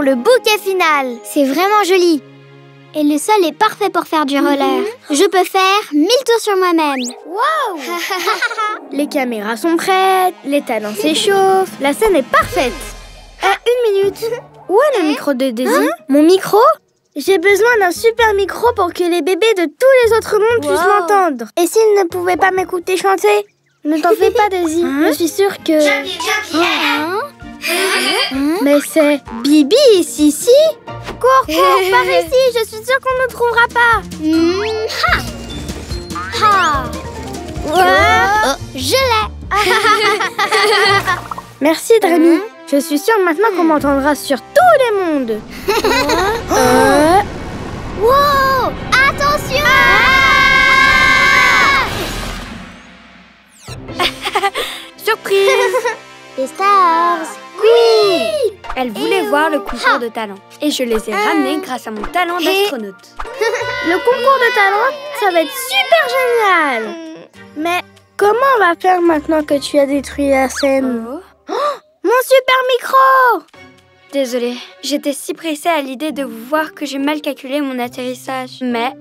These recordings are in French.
pour le bouquet final. C'est vraiment joli. Et le sol est parfait pour faire du roller. Je peux faire mille tours sur moi-même. Wow Les caméras sont prêtes, les talents s'échauffent, la scène est parfaite. Ah, une minute. Où est le micro de Daisy Mon micro J'ai besoin d'un super micro pour que les bébés de tous les autres mondes puissent m'entendre. Et s'ils ne pouvaient pas m'écouter chanter Ne t'en fais pas, Daisy. Je suis sûre que... Hein Mais c'est Bibi et Sissi Cours, cours, par ici, je suis sûre qu'on ne trouvera pas. Hmm, ha. Ha. Ouais. Oh, je l'ai. Merci, Drémy. Je suis sûre maintenant qu'on m'entendra sur tous les mondes. Euh, Wow Attention Surprise Les stars Oui Elle voulait voir le concours de talent. Et je les ai ramenés grâce à mon talent d'astronaute. Le concours de talent, ça va être super génial. Mais comment on va faire maintenant que tu as détruit la scène Oh. Mon super micro Désolée, j'étais si pressée à l'idée de vous voir que j'ai mal calculé mon atterrissage. Mais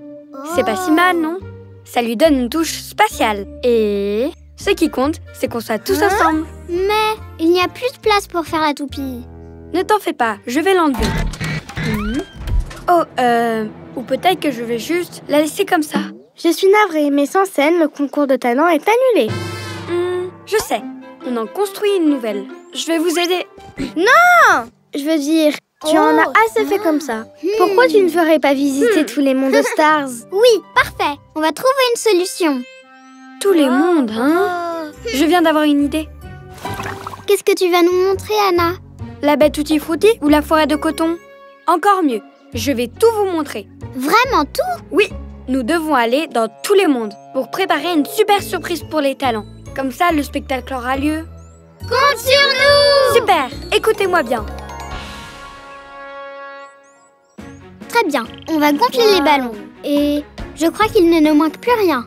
c'est pas si mal, non? Ça lui donne une touche spatiale. Et ce qui compte, c'est qu'on soit tous ensemble. Mais il n'y a plus de place pour faire la toupie. Ne t'en fais pas, je vais l'enlever. Mhm. Oh, euh... Ou peut-être que je vais juste la laisser comme ça. Je suis navrée, mais sans scène, le concours de talent est annulé. Hmm, je sais, on en construit une nouvelle. Je vais vous aider. Je veux dire, tu en as assez fait comme ça. Pourquoi tu ne ferais pas visiter tous les mondes de Stars? Oui, parfait. On va trouver une solution. Tous les mondes, hein? Je viens d'avoir une idée. Qu'est-ce que tu vas nous montrer, Anna? La Tutti Frutti ou la forêt de coton? Encore mieux, je vais tout vous montrer. Vraiment tout? Oui, nous devons aller dans tous les mondes pour préparer une super surprise pour les talents. Comme ça, le spectacle aura lieu. Compte sur nous Super Écoutez-moi bien. Très bien, on va gonfler les ballons. Et je crois qu'il ne nous manque plus rien.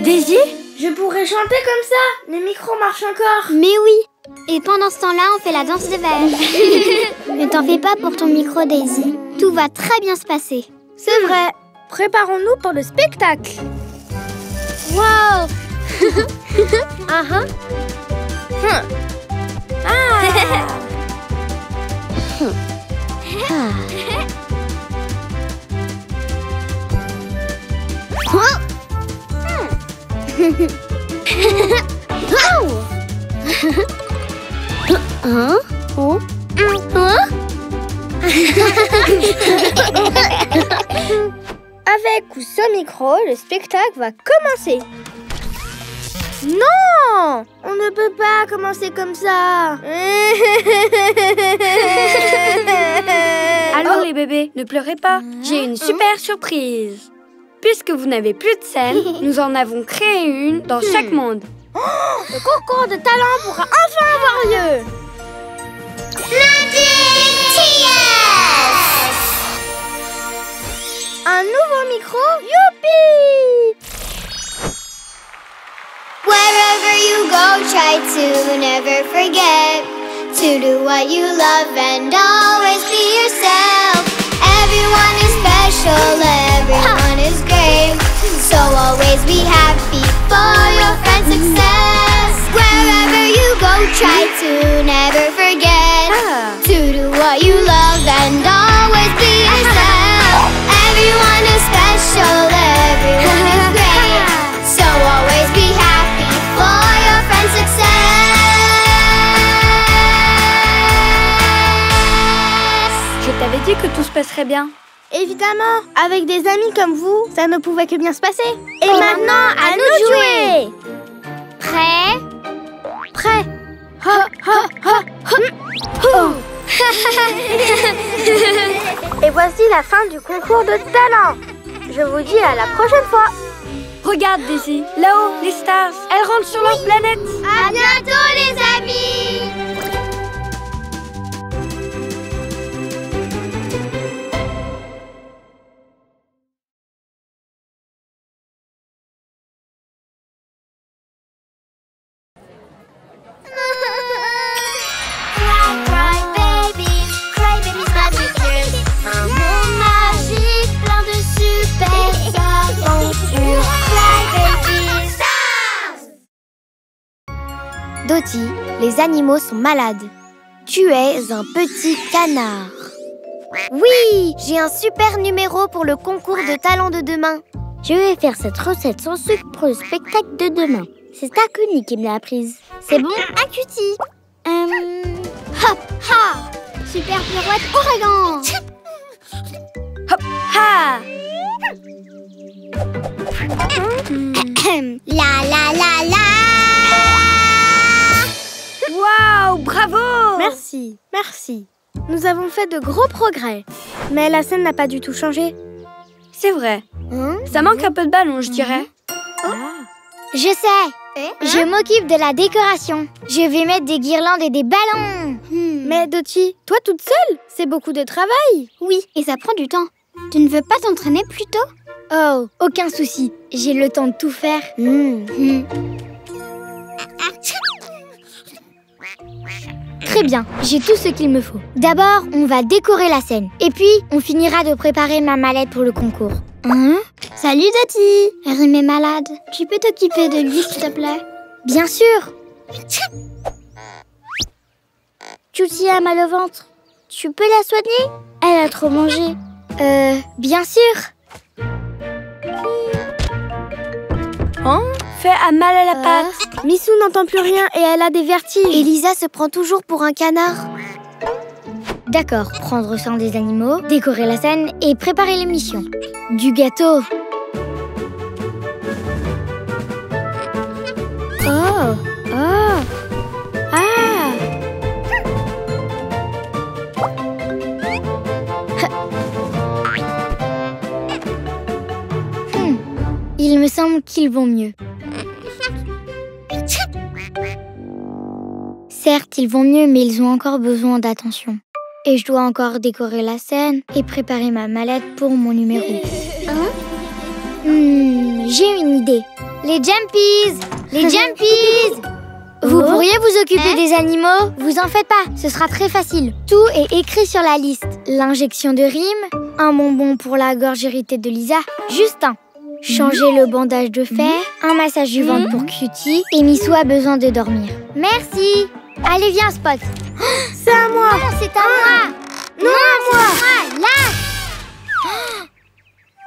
Daisy Je pourrais chanter comme ça. Les micros marchent encore. Mais oui Et pendant ce temps-là, on fait la danse des verres. ne t'en fais pas pour ton micro, Daisy. Tout va très bien se passer. C'est vrai. Préparons-nous pour le spectacle. Wow Ah ah. Hum. Hein Oh Hein Avec ou sans micro, le spectacle va commencer. Non On ne peut pas commencer comme ça. Alors les bébés, ne pleurez pas. J'ai une super surprise. Puisque vous n'avez plus de scène, nous en avons créé une dans chaque monde. Le concours de talent pourra enfin avoir lieu. Un nouveau micro Youpi Wherever you go, try to never forget to do what you love and always be yourself. Everyone is special, everyone is great. So always be happy for your friend's success. Wherever you go, try to never forget to do what you love and always be yourself. Everyone is special, dit que tout se passerait bien. Évidemment, avec des amis comme vous, ça ne pouvait que bien se passer. Et maintenant, à nous de jouer Prêt? Prêt Ha, ha, ha, oh. Et voici la fin du concours de talent. Je vous dis à la prochaine fois. Regarde Daisy, là-haut, les stars, elles rentrent sur leur planète. À bientôt les amis Dottie, les animaux sont malades. Tu es un petit canard. Oui, j'ai un super numéro pour le concours de talent de demain. Je vais faire cette recette sans sucre pour le spectacle de demain. C'est Takuni qui me l'a apprise. C'est bon. Euh... Hop, ha Super pirouette ouragan Hop, ha La la la la Waouh, bravo Merci, merci. Nous avons fait de gros progrès. Mais la scène n'a pas du tout changé. C'est vrai. Hein? Ça manque un peu de ballon, je dirais. Je sais Je m'occupe de la décoration. Je vais mettre des guirlandes et des ballons. Hmm. Mais Dottie, toi toute seule, c'est beaucoup de travail. Oui, et ça prend du temps. Tu ne veux pas t'entraîner plus tôt? Oh, aucun souci. J'ai le temps de tout faire. Hmm. Très bien, j'ai tout ce qu'il me faut. D'abord, on va décorer la scène. Et puis, on finira de préparer ma mallette pour le concours. Hein? Salut Dottie Rim est malade. Tu peux t'occuper de lui, s'il te plaît? Bien sûr Cutie a mal au ventre. Tu peux la soigner? Elle a trop mangé. Euh, bien sûr Hein? Fais à mal à la patte. Missou n'entend plus rien et elle a des vertiges. Elisa se prend toujours pour un canard. D'accord, prendre soin des animaux, décorer la scène et préparer l'émission. Du gâteau. Oh, oh, ah. Il me semble qu'ils vont mieux. Certes, ils vont mieux, mais ils ont encore besoin d'attention. Et je dois encore décorer la scène et préparer ma mallette pour mon numéro. Hmm, J'ai une idée. Les Jumpies Les Jumpies Vous pourriez vous occuper des animaux? Vous en faites pas, ce sera très facile. Tout est écrit sur la liste. L'injection de rime, un bonbon pour la gorge irritée de Lisa, juste un. Changer le bandage de fer, un massage du ventre pour Cutie et Missou a besoin de dormir. Merci Allez, viens, Spot. C'est à moi. Non, c'est à moi. Non, à moi. Là.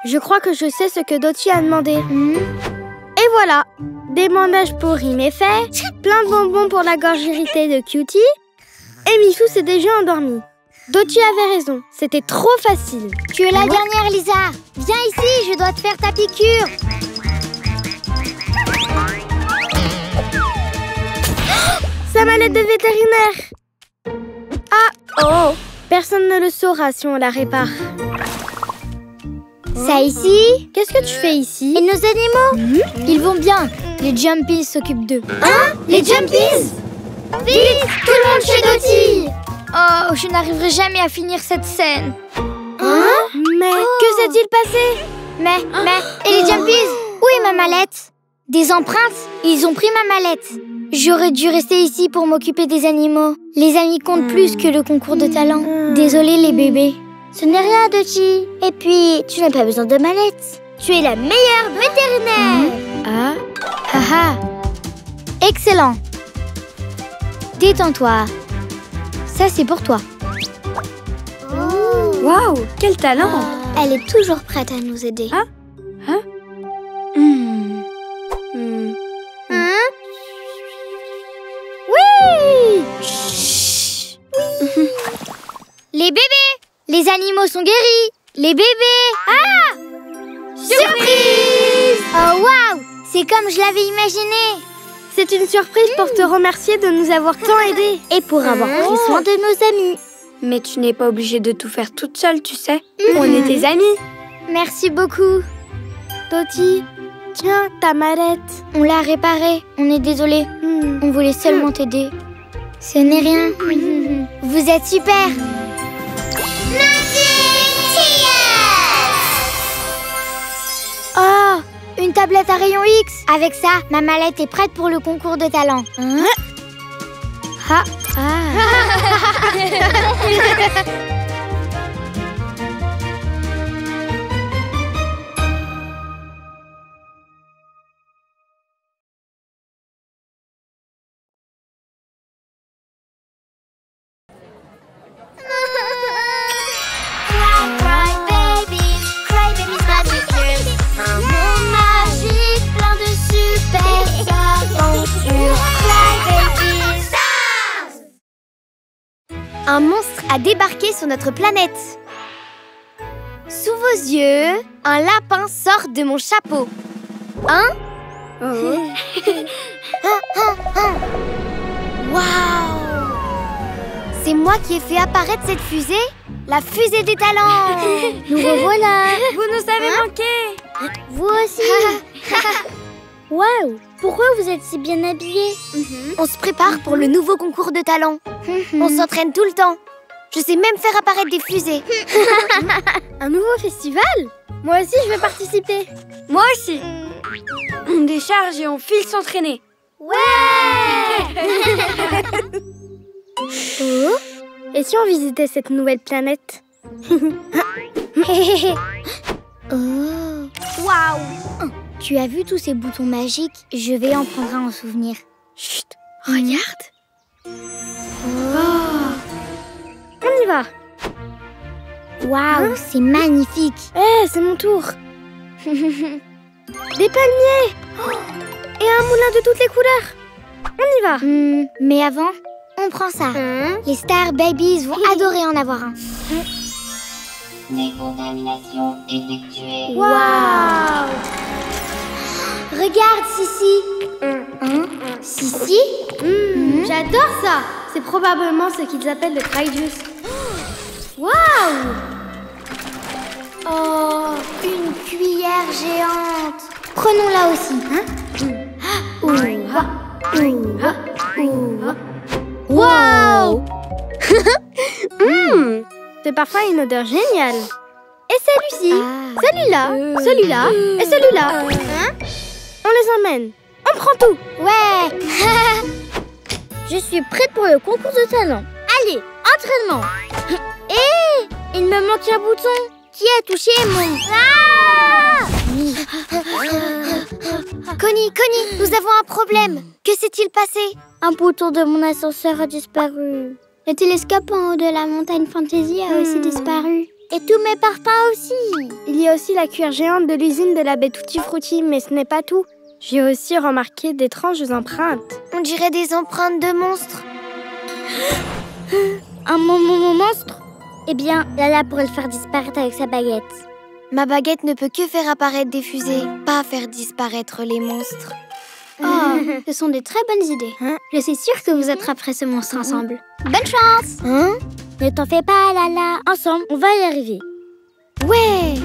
Je crois que je sais ce que Dottie a demandé. Hmm. Et voilà, des bandages pour Rim est fait, plein de bonbons pour la gorge irritée de Cutie, et Missou s'est déjà endormi. Dottie avait raison, c'était trop facile. Tu es la dernière, Lisa. Viens ici, je dois te faire ta piqûre Sa mallette de vétérinaire. Ah Oh Personne ne le saura si on la répare. Ça ici? Qu'est-ce que tu fais ici? Et nos animaux? Ils vont bien. Les Jumpies s'occupent d'eux. Hein? Les Jumpies? Vite Tout le monde chez Dottie Oh, je n'arriverai jamais à finir cette scène. Hein? Mais que s'est-il passé? Mais, mais, et les Jumpies? Où est ma mallette? Des empreintes? Ils ont pris ma mallette. J'aurais dû rester ici pour m'occuper des animaux. Les amis comptent plus que le concours de talent. Désolé les bébés. Ce n'est rien, Dottie. Et puis, tu n'as pas besoin de mallette. Tu es la meilleure vétérinaire. Ah Haha Excellent Détends-toi. Ça, c'est pour toi. Waouh, quel talent Elle est toujours prête à nous aider. Hmm. Hmm. Les bébés Les animaux sont guéris Les bébés Ah Surprise Oh waouh C'est comme je l'avais imaginé C'est une surprise pour te remercier de nous avoir tant aidés. Et pour avoir pris soin de nos amis. Mais tu n'es pas obligée de tout faire toute seule, tu sais. On est tes amis. Merci beaucoup. Dottie, tiens ta mallette. On l'a réparée. On est désolé. Hmm. On voulait seulement t'aider. Ce n'est rien. Vous êtes super. Oh, une tablette à rayon X. Avec ça, ma mallette est prête pour le concours de talent. Hein? Ah, ah. a débarqué sur notre planète. Sous vos yeux, un lapin sort de mon chapeau. Hein? Waouh! C'est moi qui ai fait apparaître cette fusée? La fusée des talents! Nous revoilà Vous nous avez manqué! Vous aussi! Waouh! Pourquoi vous êtes si bien habillés? On se prépare pour le nouveau concours de talents. On s'entraîne tout le temps. Je sais même faire apparaître des fusées. Un nouveau festival Moi aussi, je vais participer. Moi aussi On décharge et on file s'entraîner. Oh Et si on visitait cette nouvelle planète Oh Waouh Tu as vu tous ces boutons magiques? Je vais en prendre un en souvenir. Chut Regarde On y va Waouh, c'est magnifique. Eh, c'est mon tour. Des palmiers. Oh Et un moulin de toutes les couleurs. On y va. Hmm, Mais avant, on prend ça. Hein Les Star Babies vont adorer en avoir un. Décontamination effectuée. Waouh Regarde, Sissi. Hein Sissi? Mmh, J'adore ça. C'est probablement ce qu'ils appellent le dry juice. Waouh! Oh, une cuillère géante. Prenons-la aussi. Waouh Mmh, Ce parfum a une odeur géniale. Et celui-ci, Ah. celui-là, celui-là. Et celui-là. Hein? On les emmène. On prend tout. Ouais Je suis prête pour le concours de talent. Allez, entraînement Hé Il me manque un bouton Qui a touché mon... Ah Connie, Connie, nous avons un problème. Que s'est-il passé? Un bouton de mon ascenseur a disparu. Le télescope en haut de la montagne Fantasy a aussi disparu. Et tous mes parpaings aussi. Il y a aussi la cuillère géante de l'usine de la baie Tutti Frutti, mais ce n'est pas tout. J'ai aussi remarqué d'étranges empreintes. On dirait des empreintes de monstres. Un mon, mon- mon monstre? Eh bien, Lala pourrait le faire disparaître avec sa baguette. Ma baguette ne peut que faire apparaître des fusées, pas faire disparaître les monstres. Oh, ce sont des très bonnes idées. Hein? Je suis sûre que vous attraperez ce monstre ensemble. Bonne chance Hein? Ne t'en fais pas, Lala. Ensemble, on va y arriver. Ouais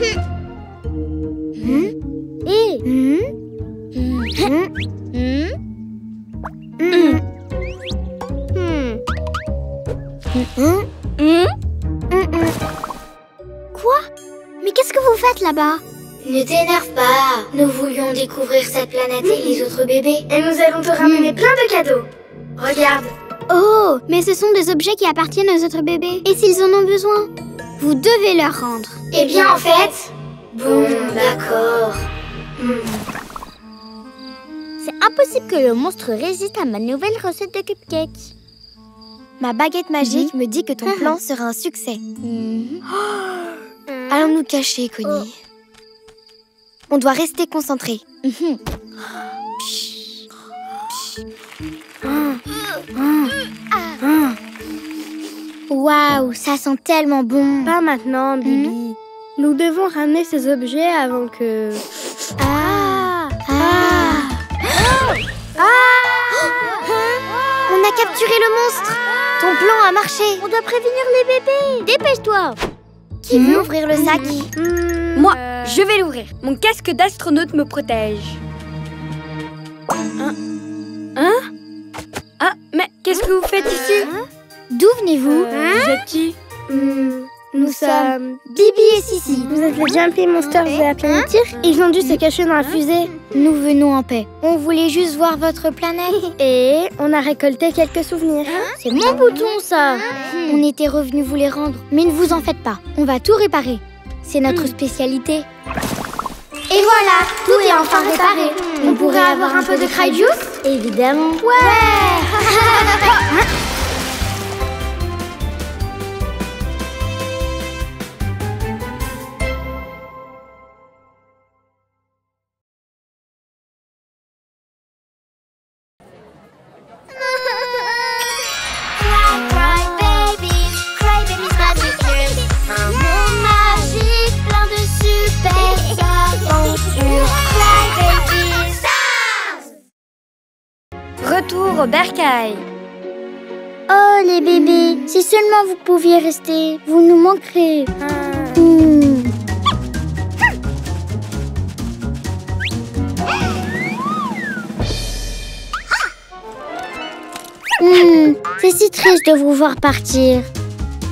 Et Hmm. Hein? Quoi? Mais qu'est-ce que vous faites là-bas? Ne t'énerve pas. Nous voulions découvrir cette planète et les autres bébés. Et nous allons te ramener plein de cadeaux. Regarde. Oh, mais ce sont des objets qui appartiennent aux autres bébés. Et s'ils en ont besoin? Vous devez leur rendre. Eh bien, en fait... Bon, d'accord. C'est impossible que le monstre résiste à ma nouvelle recette de cupcake. Ma baguette magique me dit que ton plan sera un succès. Allons nous cacher, Connie. On doit rester concentrés. Waouh, ça sent tellement bon. Pas maintenant, Bibi. Nous devons ramener ces objets avant que... Ah, On a capturé le monstre. Ton plan a marché. On doit prévenir les bébés. Dépêche-toi. Qui veut ouvrir le sac Hmm, Moi, euh, je vais l'ouvrir. Mon casque d'astronaute me protège. Hein Hein Ah, mais qu'est-ce que vous faites ici D'où venez-vous Vous êtes qui hmm, Nous sommes... Bibi et Sissi. Vous êtes les Jumpy Monsters de la planète Tir Ils ont dû se cacher dans la fusée. Nous venons en paix. On voulait juste voir votre planète. Et on a récolté quelques souvenirs. C'est mon bouton, ça. On était revenus vous les rendre. Mais ne vous en faites pas. On va tout réparer. C'est notre spécialité. Et voilà, tout est enfin réparé. On pourrait avoir un peu de cry juice Évidemment. Ouais au bercail. Oh, les bébés, si seulement vous pouviez rester, vous nous manquerez. Hmm. Hmm, c'est si triste de vous voir partir.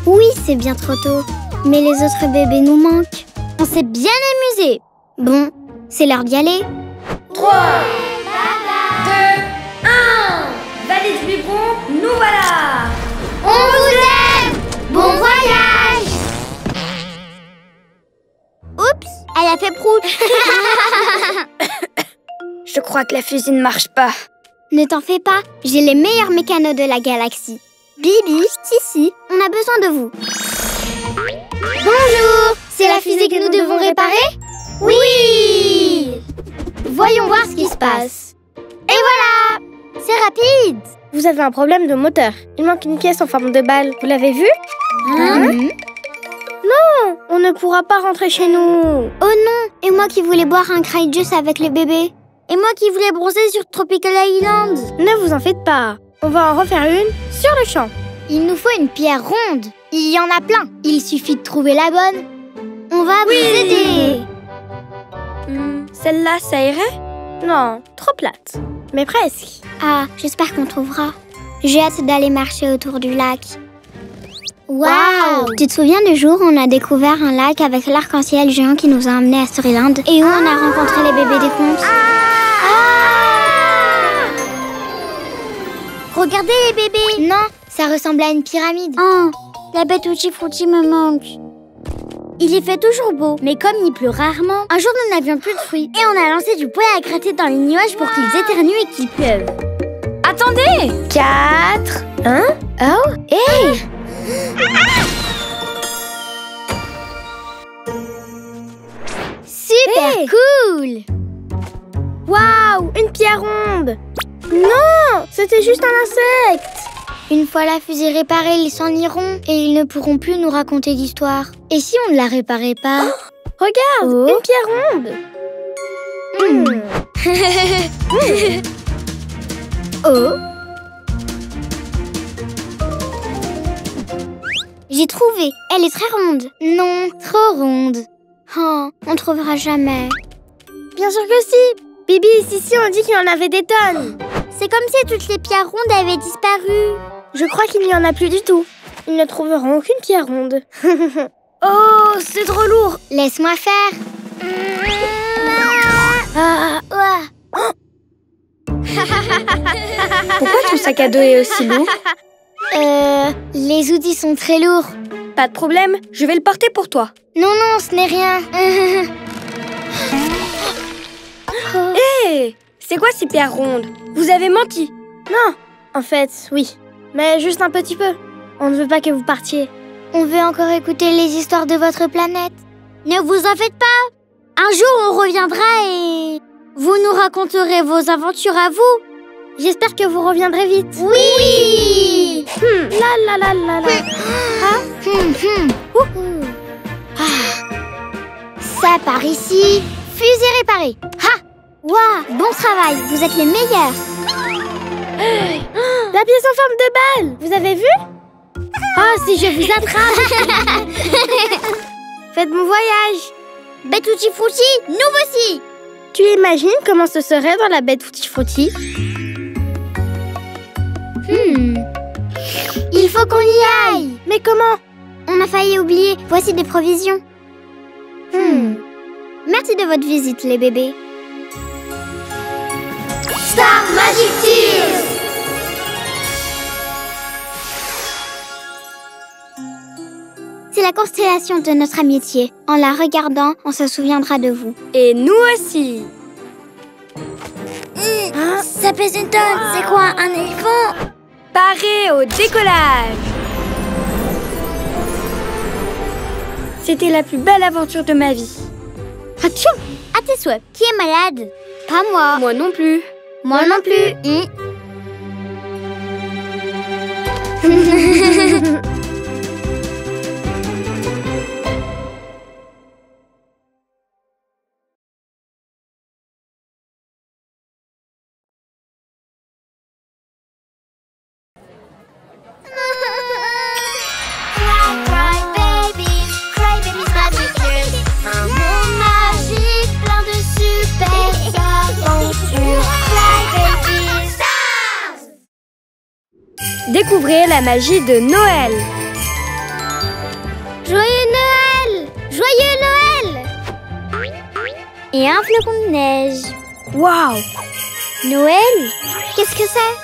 Oui, c'est bien trop tôt. Mais les autres bébés nous manquent. On s'est bien amusé. Bon, c'est l'heure d'y aller. 3, nous voilà On vous aime Bon voyage Oups, elle a fait prout. Je crois que la fusée ne marche pas. Ne t'en fais pas, j'ai les meilleurs mécanos de la galaxie. Bibi, Sissi, on a besoin de vous. Bonjour C'est la fusée que nous devons réparer? Oui Voyons voir ce qui se passe. Et voilà C'est rapide Vous avez un problème de moteur. Il manque une pièce en forme de balle. Vous l'avez vu? Hein? On ne pourra pas rentrer chez nous. Oh non, et moi qui voulais boire un cry juice avec les bébés. Et moi qui voulais bronzer sur Tropical Island Ne vous en faites pas. On va en refaire une sur le champ. Il nous faut une pierre ronde. Il y en a plein. Il suffit de trouver la bonne. On va vous aider. Hmm, Celle-là, ça irait? Non, trop plate. Mais presque. Ah, j'espère qu'on trouvera. J'ai hâte d'aller marcher autour du lac. Waouh Tu te souviens du jour où on a découvert un lac avec l'arc-en-ciel géant qui nous a emmenés à Storyland et où on a rencontré les bébés des contes? Regardez les bébés Non, ça ressemble à une pyramide. Oh, la bête Frutti me manque. Il y fait toujours beau, mais comme il pleut rarement, un jour nous n'avions plus de fruits. Et on a lancé du poêle à gratter dans les nuages pour qu'ils éternuent et qu'ils pleuvent. Attendez 4, 1, oh, hey. Super Hey. cool. Waouh Une pierre ronde. Non C'était juste un insecte Une fois la fusée réparée, ils s'en iront et ils ne pourront plus nous raconter d'histoire. Et si on ne la réparait pas? Regarde Oh. Une pierre ronde. Hmm. Oh. J'ai trouvé. Elle est très ronde. Non, trop ronde. Oh, on trouvera jamais. Bien sûr que si. Bibi Sissi ont dit qu'il y en avait des tonnes. C'est comme si toutes les pierres rondes avaient disparu. Je crois qu'il n'y en a plus du tout. Ils ne trouveront aucune pierre ronde. oh, c'est trop lourd Laisse-moi faire Ah, Pourquoi ton sac à dos est aussi lourd Euh, les outils sont très lourds. Pas de problème, je vais le porter pour toi. Non, non, ce n'est rien. Hé C'est quoi ces pierres rondes? Vous avez menti. Non En fait, oui. Mais juste un petit peu. On ne veut pas que vous partiez. On veut encore écouter les histoires de votre planète. Ne vous en faites pas. Un jour, on reviendra et vous nous raconterez vos aventures à vous. J'espère que vous reviendrez vite. Oui Hmm, la la la la la. Hum, hum. Ouhou. Ah. Ça part ici. Fusée réparée. Ha Waouh, bon travail, vous êtes les meilleurs. La pièce en forme de balle Vous avez vu? Oh, si je vous attrape Faites bon voyage Bête Tutti Frutti, nous voici Tu imagines comment ce serait dans la bête Fouti Frutti? Hmm. Il faut qu'on y aille. Mais comment? On a failli oublier. Voici des provisions. Hmm. Merci de votre visite, les bébés. Star Magic Tears C'est la constellation de notre amitié. En la regardant, on se souviendra de vous. Et nous aussi. Ça pèse une tonne, c'est quoi un éléphant? Paré au décollage. C'était la plus belle aventure de ma vie. Atchou À tes souhaits, qui est malade? Pas moi. Moi non plus. Moi non plus Découvrez la magie de Noël. Joyeux Noël Joyeux Noël Et un flocon de neige. Waouh Noël Qu'est-ce que c'est?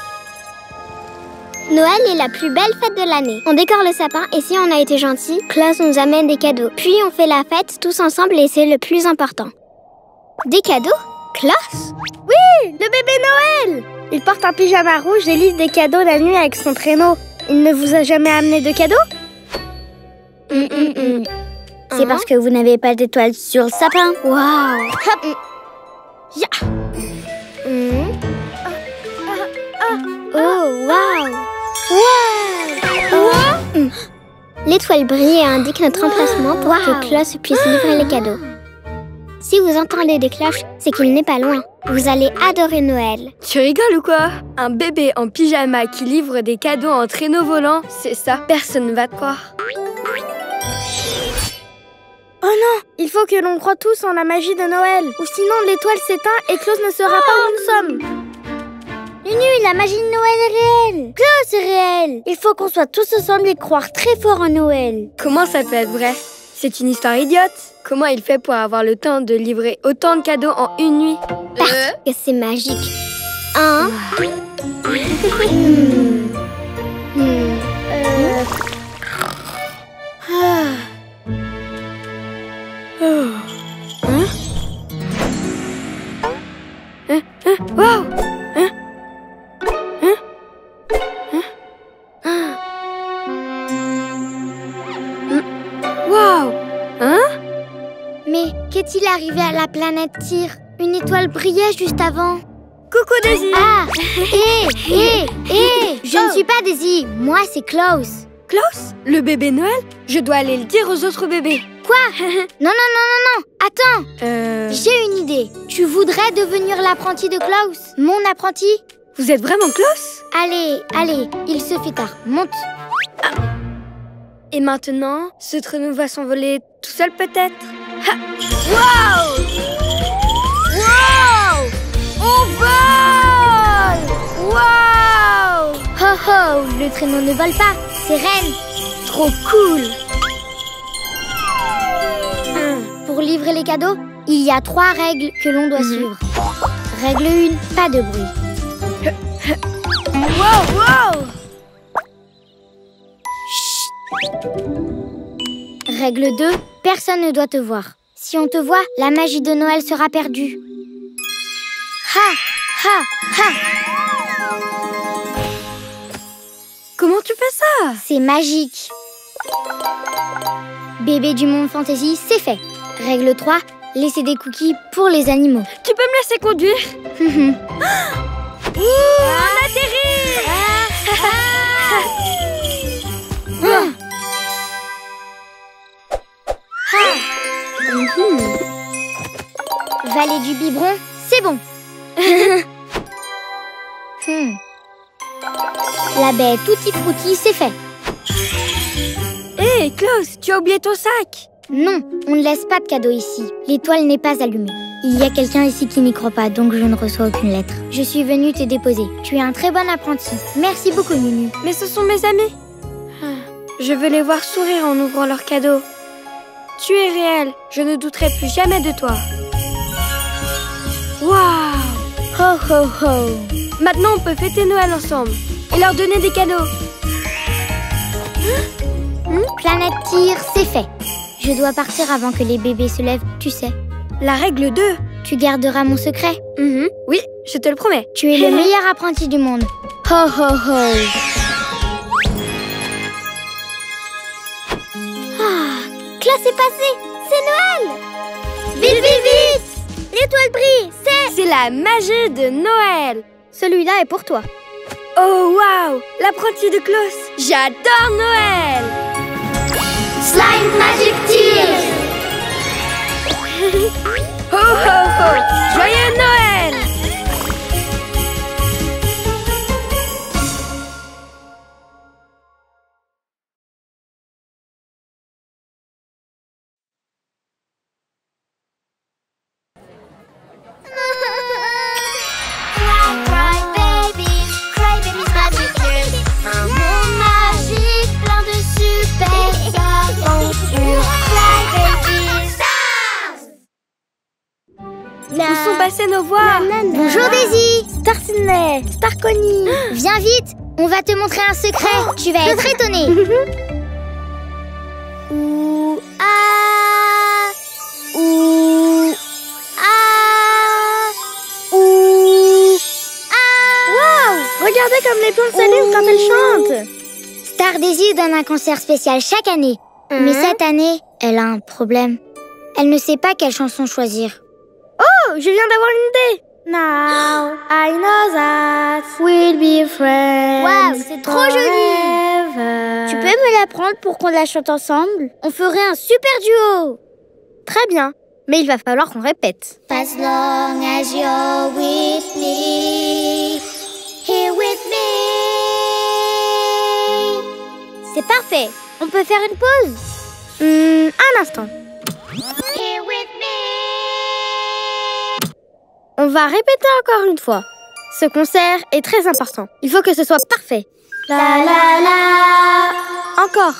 Noël est la plus belle fête de l'année. On décore le sapin et si on a été gentil, Klaus nous amène des cadeaux. Puis on fait la fête tous ensemble et c'est le plus important. Des cadeaux? Klaus Oui, le bébé Noël Il porte un pyjama rouge et livre des cadeaux la nuit avec son traîneau. Il ne vous a jamais amené de cadeaux. C'est parce que vous n'avez pas d'étoiles sur le sapin. Waouh Hop. Ya. Oh, waouh Wow Hum. L'étoile brille et indique notre emplacement pour que Klaus puisse livrer les cadeaux. Si vous entendez des cloches, c'est qu'il n'est pas loin. Vous allez adorer Noël. Tu rigoles ou quoi? Un bébé en pyjama qui livre des cadeaux en traîneau volant, c'est ça, personne ne va te croire. Oh non Il faut que l'on croit tous en la magie de Noël. Ou sinon l'étoile s'éteint et Klaus ne saura pas où nous sommes. Nunu, la magie de Noël est réelle. Klaus est réel. Il faut qu'on soit tous ensemble et croire très fort en Noël. Comment ça peut être vrai? C'est une histoire idiote. Comment il fait pour avoir le temps de livrer autant de cadeaux en une nuit Parce que c'est magique. Hein Hmm. Hmm. Euh... Ah. Waouh Waouh Qu'est-il arrivé à la planète Tyr? Une étoile brillait juste avant. Coucou Daisy. Ah Hé Hé Hé. Je ne suis pas Daisy, moi c'est Klaus. Klaus? Le bébé Noël? Je dois aller le dire aux autres bébés. Quoi? Non, non, non, non, non. Attends. Euh... J'ai une idée. Tu voudrais devenir l'apprenti de Klaus? Mon apprenti? Vous êtes vraiment Klaus? Allez, allez, il se fait tard. Monte. Et maintenant, ce traîneau va s'envoler tout seul peut-être? On vole Waouh Ho ho Le traîneau ne vole pas, c'est Ren. Trop cool. Pour livrer les cadeaux, il y a trois règles que l'on doit suivre. Règle 1, pas de bruit. Waouh Waouh Règle 2, personne ne doit te voir. Si on te voit, la magie de Noël sera perdue. Ha Ha Ha Comment tu fais ça? C'est magique Bébé du monde fantasy, c'est fait. Règle 3, laisser des cookies pour les animaux. Tu peux me laisser conduire? Ouh On atterrit Vallée du biberon, c'est bon. Hmm. La baie Tutti Frutti, c'est fait. Hé, Klaus, tu as oublié ton sac? Non, on ne laisse pas de cadeau ici. L'étoile n'est pas allumée. Il y a quelqu'un ici qui n'y croit pas, donc je ne reçois aucune lettre. Je suis venue te déposer. Tu es un très bon apprenti. Merci beaucoup, Nunu. Mais ce sont mes amis. Ah, Je veux les voir sourire en ouvrant leurs cadeaux. Tu es réel, je ne douterai plus jamais de toi. Waouh Ho ho ho Maintenant, on peut fêter Noël ensemble et leur donner des cadeaux. Planète Tyr, c'est fait. Je dois partir avant que les bébés se lèvent, tu sais. La règle 2. Tu garderas mon secret. Mhm, Oui, je te le promets. Tu es le meilleur apprenti du monde. Ho ho ho C'est Noël! Vite, vite, vite! L'étoile brille, c'est... C'est la magie de Noël. Celui-là est pour toi. Oh waouh L'apprenti de Klaus. J'adore Noël! Slime Magic Tears! Ho ho ho! Joyeux Noël Connie. Viens vite On va te montrer un secret Tu vas être étonnée Ouh ah Ouh ah Ouh ah Regardez comme les plantes s'allument quand elles chantent. Star Daisy donne un concert spécial chaque année. Mais cette année, elle a un problème. Elle ne sait pas quelle chanson choisir. Oh, je viens d'avoir une idée. Now I know that we'll be friends. Waouh, c'est trop joli. Tu peux me l'apprendre pour qu'on la chante ensemble? On ferait un super duo Très bien, mais il va falloir qu'on répète. As long as you're with me, here with me. C'est parfait On peut faire une pause? Hmm, un instant. Here with me. On va répéter encore une fois. Ce concert est très important. Il faut que ce soit parfait. La la la. Encore.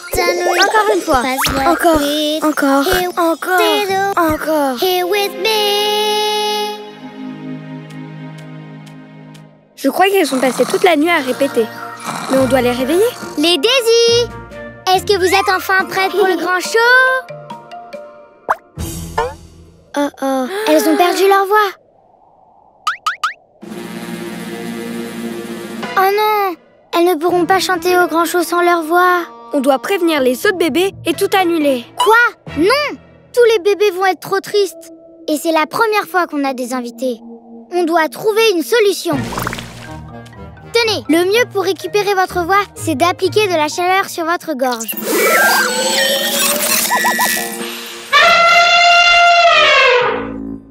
Encore une fois. Encore. Encore. Encore. Encore. Je crois qu'elles sont passées toute la nuit à répéter. Mais on doit les réveiller. Les Daisy Est-ce que vous êtes enfin prêtes pour le grand show? Oh oh, elles ont perdu leur voix Oh non Elles ne pourront pas chanter au grand show sans leur voix On doit prévenir les autres bébés et tout annuler. Quoi? Non Tous les bébés vont être trop tristes. Et c'est la première fois qu'on a des invités. On doit trouver une solution. Tenez, le mieux pour récupérer votre voix, c'est d'appliquer de la chaleur sur votre gorge.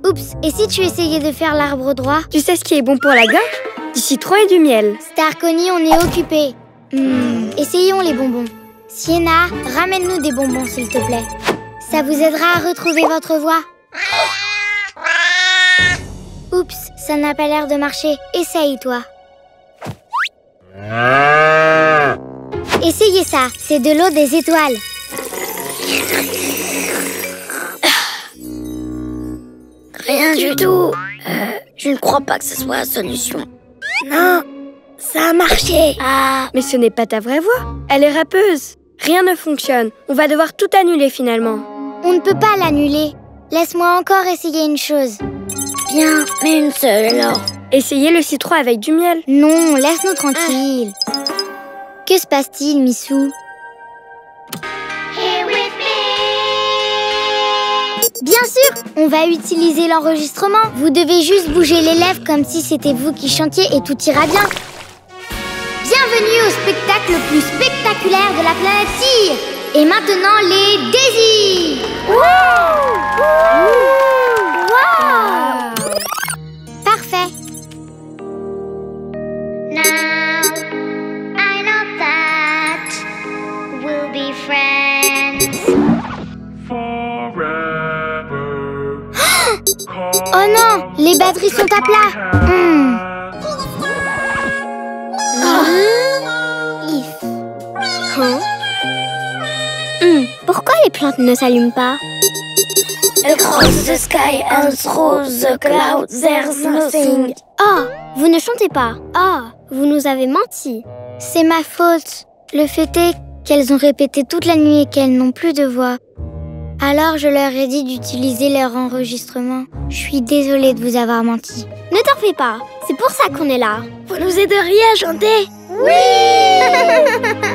Oups, et si tu essayais de faire l'arbre droit? Tu sais ce qui est bon pour la gorge? Du citron et du miel. Starconi, on est occupé. Hmm, essayons les bonbons. Sienna, ramène-nous des bonbons, s'il te plaît. Ça vous aidera à retrouver votre voix. Oups, ça n'a pas l'air de marcher. Essaye, toi. Essayez ça, c'est de l'eau des étoiles. Rien du tout. Euh, je ne crois pas que ce soit la solution. Non, ça a marché. Ah, Mais ce n'est pas ta vraie voix. Elle est rappeuse. Rien ne fonctionne. On va devoir tout annuler finalement. on ne peut pas l'annuler. Laisse-moi encore essayer une chose. Bien, mais une seule alors. Essayez le citron avec du miel. Non, laisse-nous tranquille. Que se passe-t-il, Missou? Bien sûr, on va utiliser l'enregistrement. Vous devez juste bouger les lèvres comme si c'était vous qui chantiez et tout ira bien. Bienvenue au spectacle le plus spectaculaire de la planète Tyr. Et maintenant, les Daisy Parfait. Oh non, les batteries sont à plat. Hmm. Hmm, Pourquoi les plantes ne s'allument pas? Across the sky and through the clouds, there's nothing. Oh, vous ne chantez pas. Oh, vous nous avez menti. C'est ma faute. Le fait est qu'elles ont répété toute la nuit et qu'elles n'ont plus de voix. Alors je leur ai dit d'utiliser leur enregistrement. Je suis désolée de vous avoir menti. Ne t'en fais pas. C'est pour ça qu'on est là. Vous nous aideriez à chanter We'll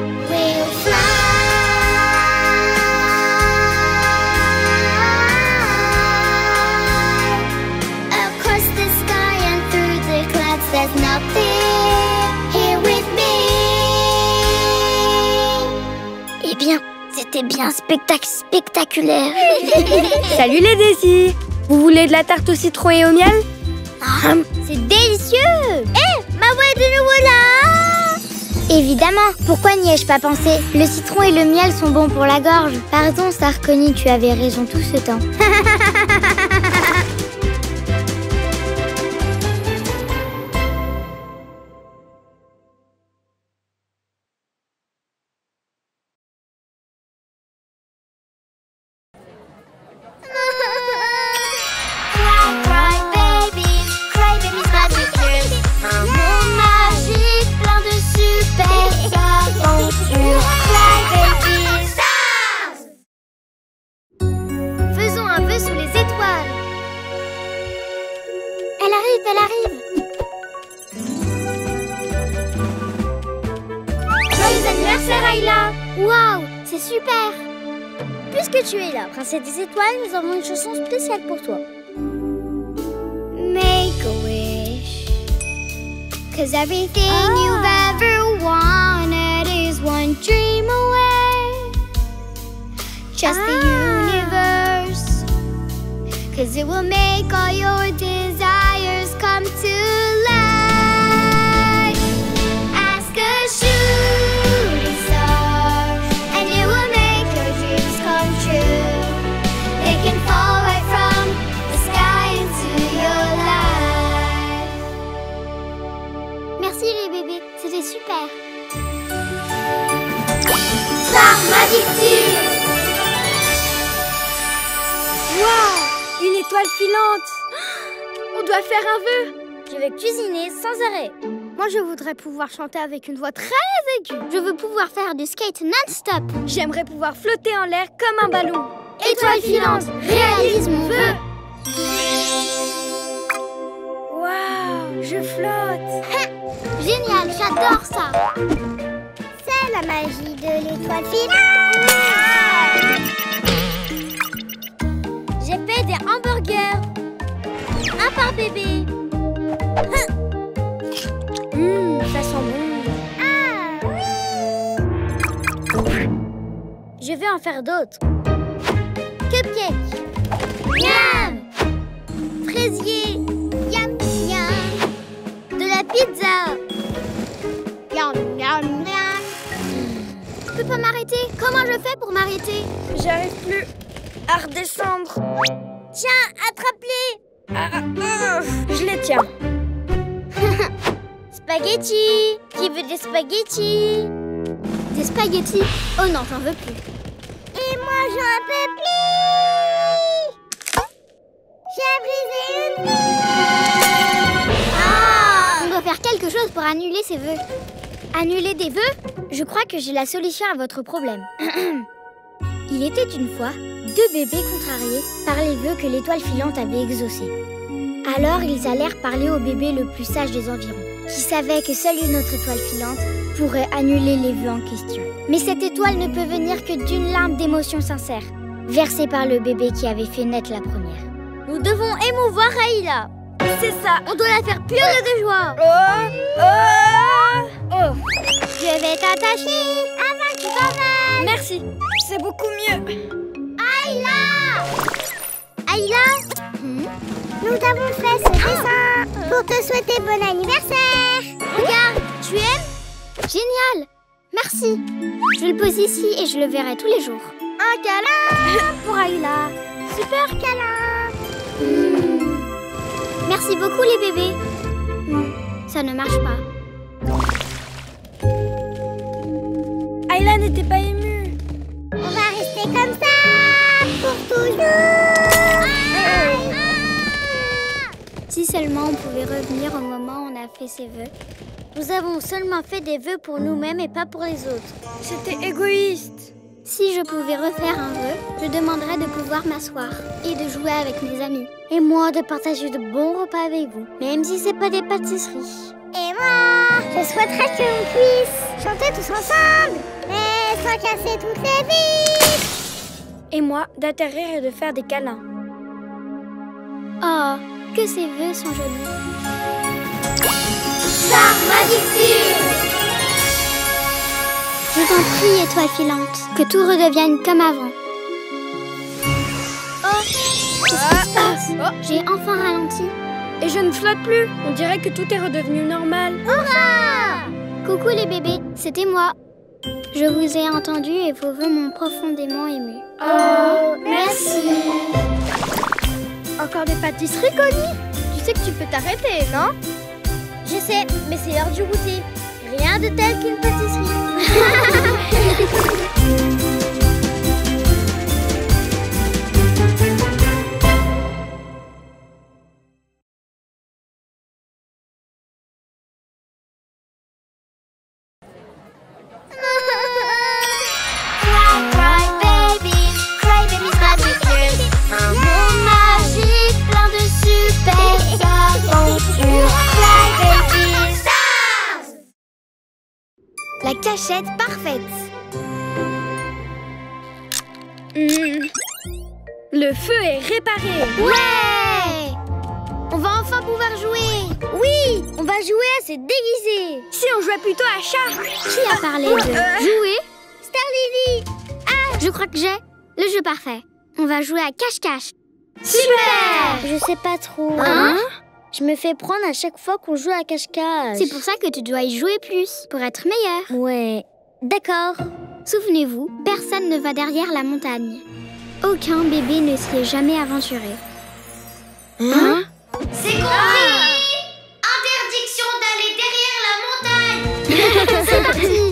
c'était bien spectac spectaculaire. Salut les Daisy Vous voulez de la tarte au citron et au miel? C'est délicieux Eh, ma voix est de nouveau là Évidemment, pourquoi n'y ai-je pas pensé? Le citron et le miel sont bons pour la gorge. Pardon, Sarkoni, tu avais raison tout ce temps. chanter avec une voix très aiguë. Je veux pouvoir faire du skate non-stop. J'aimerais pouvoir flotter en l'air comme un ballon. Étoile filante, réalise mon vœu. Waouh Je flotte Génial, j'adore ça. C'est la magie de l'étoile filante. J'ai fait des hamburgers. Un par bébé. Hum, vais en faire d'autres. Cupcake. Miam. Fraisier. Yum, yum, De la pizza. yum, yum, yum. Je peux pas m'arrêter. Comment je fais pour m'arrêter? J'arrive plus à redescendre. Tiens, attrape-les. Ah, ah, ah, je les tiens. Spaghetti. Qui veut des spaghettis? Des spaghettis? Oh non, j'en veux plus. J'en peux plus. J'ai brisé une vie. Ah On doit faire quelque chose pour annuler ces vœux. Annuler des vœux Je crois que j'ai la solution à votre problème. Il était une fois deux bébés contrariés par les vœux que l'étoile filante avait exaucés. Alors ils allèrent parler au bébé le plus sage des environs, qui savait que seule une autre étoile filante pourrait annuler les vœux en question. Mais cette étoile ne peut venir que d'une larme d'émotion sincère, versée par le bébé qui avait fait naître la première. Nous devons émouvoir Aïla. C'est ça. On doit la faire pleurer de joie. Oh Oh Oh Je vais t'attacher avant que tu. Merci. C'est beaucoup mieux. Aïla Aïla Nous avons fait ce dessin pour te souhaiter bon anniversaire. Regarde, tu aimes? Génial Merci. Je le pose ici et je le verrai tous les jours. Un câlin pour Aïla. Super câlin Hmm. Merci beaucoup les bébés. Hmm, Ça ne marche pas. Ayla n'était pas émue. On va rester comme ça pour toujours. Si seulement on pouvait revenir au moment où on a fait ses vœux. Nous avons seulement fait des vœux pour nous-mêmes et pas pour les autres. C'était égoïste. Si je pouvais refaire un vœu, je demanderais de pouvoir m'asseoir et de jouer avec mes amis. Et moi, de partager de bons repas avec vous, même si c'est pas des pâtisseries. Et moi, je souhaiterais qu'on puisse chanter tous ensemble, mais sans casser toutes les vies. Et moi, d'atterrir et de faire des câlins. Oh, que ces vœux sont jolis. Star Magic Tube. Je t'en prie, étoile filante, que tout redevienne comme avant. Oh, qu'est-ce qui se passe Oh. J'ai enfin ralenti. Et je ne flotte plus. On dirait que tout est redevenu normal. Coucou les bébés, c'était moi. Je vous ai entendu et vos vœux m'ont profondément ému. Oh, merci. Encore des pâtisseries, Connie Tu sais que tu peux t'arrêter, non Je sais, mais c'est l'heure du goûter. Rien de tel qu'une pâtisserie. parfaite. Hmm. Le feu est réparé. Ouais On va enfin pouvoir jouer. Oui, on va jouer à se déguiser. Si on jouait plutôt à chat. Qui a parlé de euh. jouer? Star Lily. Ah, je crois que j'ai le jeu parfait. On va jouer à cache-cache. Super Je sais pas trop. Hein? Je me fais prendre à chaque fois qu'on joue à cache-cache. C'est pour ça que tu dois y jouer plus, pour être meilleur. Ouais. D'accord. Souvenez-vous, personne ne va derrière la montagne. Aucun bébé ne s'y est jamais aventuré. Hein? C'est compris Interdiction d'aller derrière la montagne C'est parti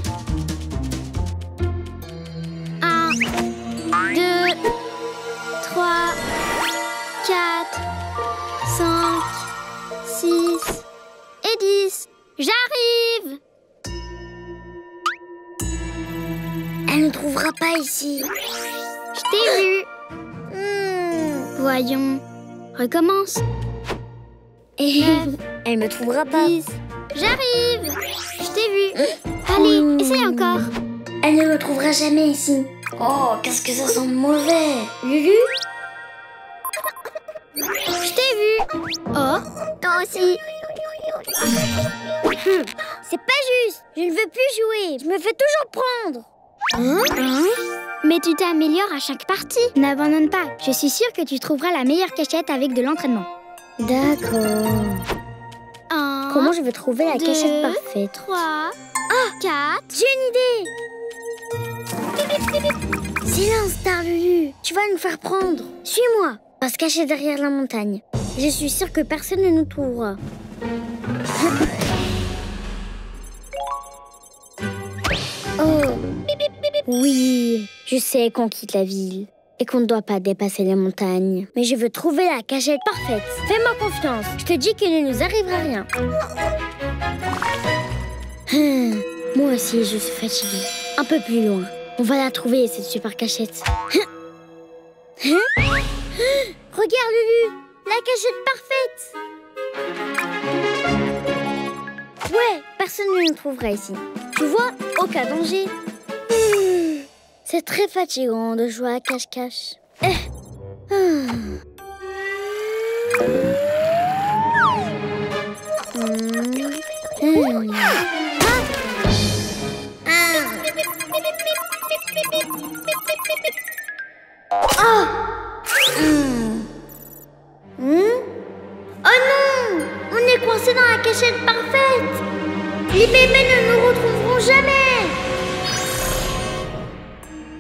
J'arrive Elle ne trouvera pas ici. Je t'ai vu Hmm. Voyons. Recommence. Et elle me trouvera pas. J'arrive Je t'ai vu Allez, essaye encore Elle ne me trouvera jamais ici. Oh, qu'est-ce que ça sent mauvais. Lulu? Je t'ai vu Oh, toi aussi Hmm. C'est pas juste. Je ne veux plus jouer. Je me fais toujours prendre. Mais tu t'améliores à chaque partie. N'abandonne pas. Je suis sûre que tu trouveras la meilleure cachette avec de l'entraînement. D'accord. Un, Comment je vais trouver la deux, cachette parfaite trois, quatre. J'ai une idée Silence, Star Lulu Tu vas nous faire prendre Suis-moi On va se cacher derrière la montagne. Je suis sûre que personne ne nous trouvera. Oh Oui, je sais qu'on quitte la ville et qu'on ne doit pas dépasser les montagnes. Mais je veux trouver la cachette parfaite. Fais-moi confiance. Je te dis qu'il ne nous arrivera rien. Hum, Moi aussi, je suis fatiguée. Un peu plus loin. On va la trouver, cette super cachette. Hein Hein Regarde, Lulu La cachette parfaite Ouais, personne ne nous trouvera ici. Tu vois, aucun danger. Hmm, C'est très fatigant de jouer à cache-cache. Eh. Ah. Cachette parfaite Les bébés ne nous retrouveront jamais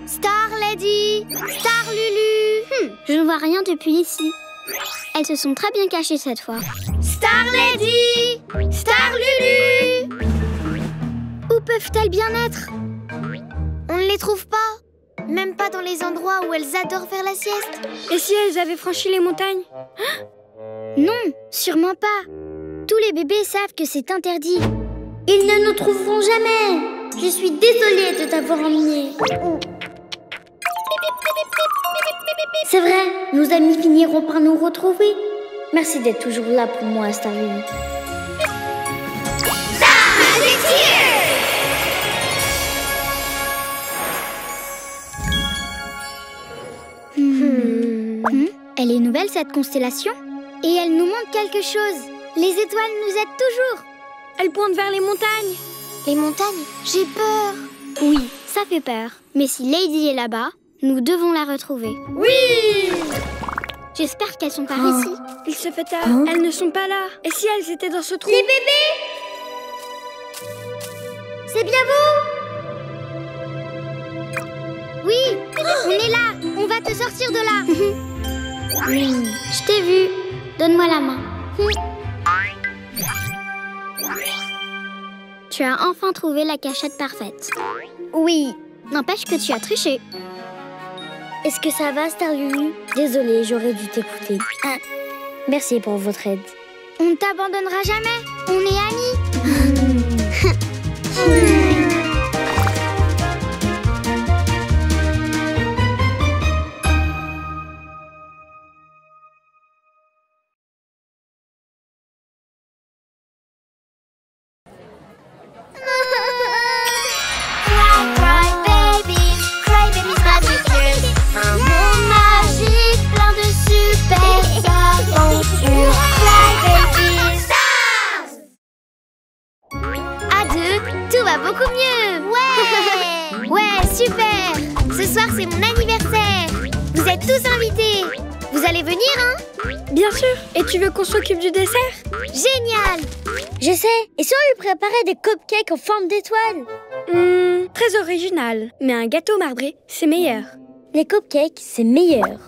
Star Lady Star Lulu Hmm, Je ne vois rien depuis ici. Elles se sont très bien cachées cette fois. Star Lady Star Lulu Où peuvent-elles bien être? On ne les trouve pas. Même pas dans les endroits où elles adorent faire la sieste. Et si elles avaient franchi les montagnes? Non, sûrement pas. Tous les bébés savent que c'est interdit. Ils ne nous trouveront jamais Je suis désolée de t'avoir emmené. C'est vrai, nos amis finiront par nous retrouver. Merci d'être toujours là pour moi, Star Lulu. Hmm, Elle est nouvelle cette constellation? Et elle nous montre quelque chose. Les étoiles nous aident toujours. Elles pointent vers les montagnes. Les montagnes, j'ai peur. Oui, ça fait peur. Mais si Lady est là-bas, nous devons la retrouver. Oui J'espère qu'elles sont par Oh. ici. Il se fait tard. Elles ne sont pas là. Et si elles étaient dans ce trou? Les bébés C'est bien vous Oui, on est là. On va te sortir de là. Hmm, Je t'ai vu. Donne-moi la main. Tu as enfin trouvé la cachette parfaite. Oui. N'empêche que tu as triché. Est-ce que ça va, Star Lulu? Désolée, j'aurais dû t'écouter. Ah, Merci pour votre aide. On ne t'abandonnera jamais. On est amis. Préparait des cupcakes en forme d'étoile Hmm, Très original. Mais un gâteau marbré, c'est meilleur. Les cupcakes, c'est meilleur.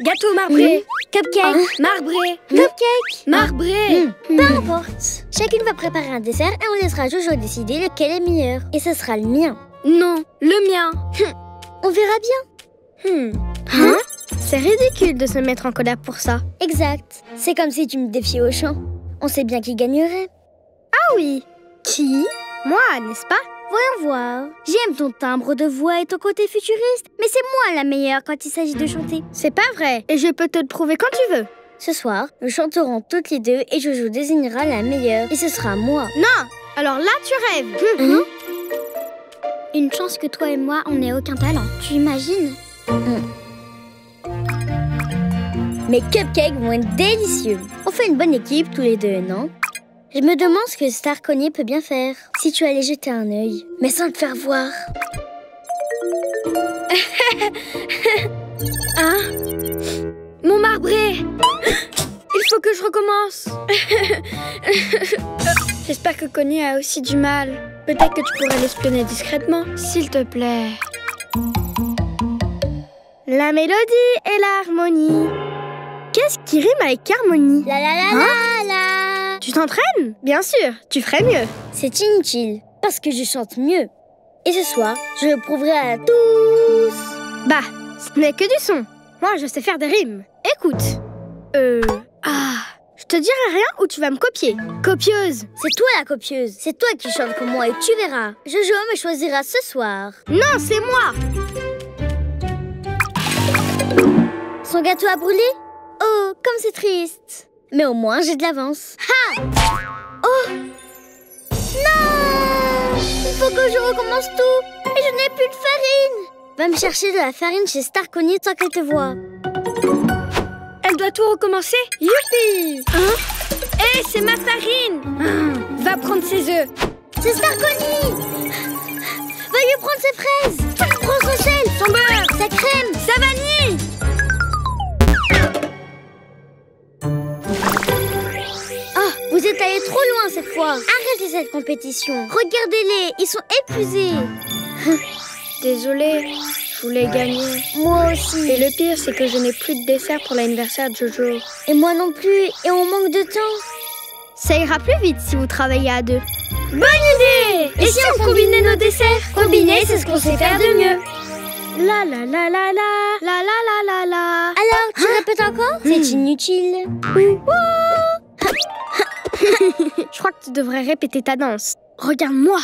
Gâteau marbré, Cupcakes marbré, Cupcakes marbré. Peu importe. Chacune va préparer un dessert et on laissera Jojo décider lequel est meilleur. Et ce sera le mien. Non, le mien. On verra bien. Hmm. Hein? C'est ridicule de se mettre en colère pour ça. Exact. C'est comme si tu me défiais au chant. On sait bien qui gagnerait. Ah oui Qui? Moi, n'est-ce pas? Voyons voir. J'aime ton timbre de voix et ton côté futuriste, mais c'est moi la meilleure quand il s'agit de chanter. C'est pas vrai. Et je peux te le prouver quand tu veux. Ce soir, nous chanterons toutes les deux et Jojo désignera la meilleure. Et ce sera moi. Non Alors là, tu rêves. Hein Une chance que toi et moi, on n'ait aucun talent. Tu imagines? Mes cupcakes vont être délicieux. On fait une bonne équipe tous les deux, non? Je me demande ce que Starconi peut bien faire. Si tu allais jeter un œil, mais sans te faire voir. Hein? Mon marbré Il faut que je recommence J'espère que Connie a aussi du mal. Peut-être que tu pourrais l'espionner discrètement, s'il te plaît. La mélodie et l'harmonie. Qu'est-ce qui rime avec harmonie? La la la la la Tu t'entraînes Bien sûr, tu ferais mieux. C'est inutile, parce que je chante mieux. Et ce soir, je le prouverai à tous. Bah, ce n'est que du son. Moi, je sais faire des rimes. Écoute. Euh. Ah. Je te dirai rien ou tu vas me copier. Copieuse. C'est toi la copieuse. C'est toi qui chantes comme moi et tu verras. Jojo me choisira ce soir. Non, c'est moi. Son gâteau a brûlé Oh, comme c'est triste. Mais au moins, j'ai de l'avance. Ha! Oh! Non! Il faut que je recommence tout. Et je n'ai plus de farine. Va me chercher de la farine chez Starconi tant qu'elle te voit. Elle doit tout recommencer. Youpi! Hein? Hé, c'est ma farine. Hum, Va prendre ses œufs. C'est Starconi! Va lui prendre ses fraises. Prends son sel, Son beurre sa crème. Sa vanille vous êtes allés trop loin cette fois. Arrêtez cette compétition. Regardez-les, ils sont épuisés. Désolée, je voulais gagner. Moi aussi. Et le pire, c'est que je n'ai plus de dessert pour l'anniversaire de Jojo. Et moi non plus, et on manque de temps. Ça ira plus vite si vous travaillez à deux. Bonne idée. Et si on combinait nos desserts? Combiner, c'est ce qu'on sait faire de mieux. La la la la la, la la la la la. Alors, tu répètes encore? C'est inutile Je crois que tu devrais répéter ta danse. Regarde-moi.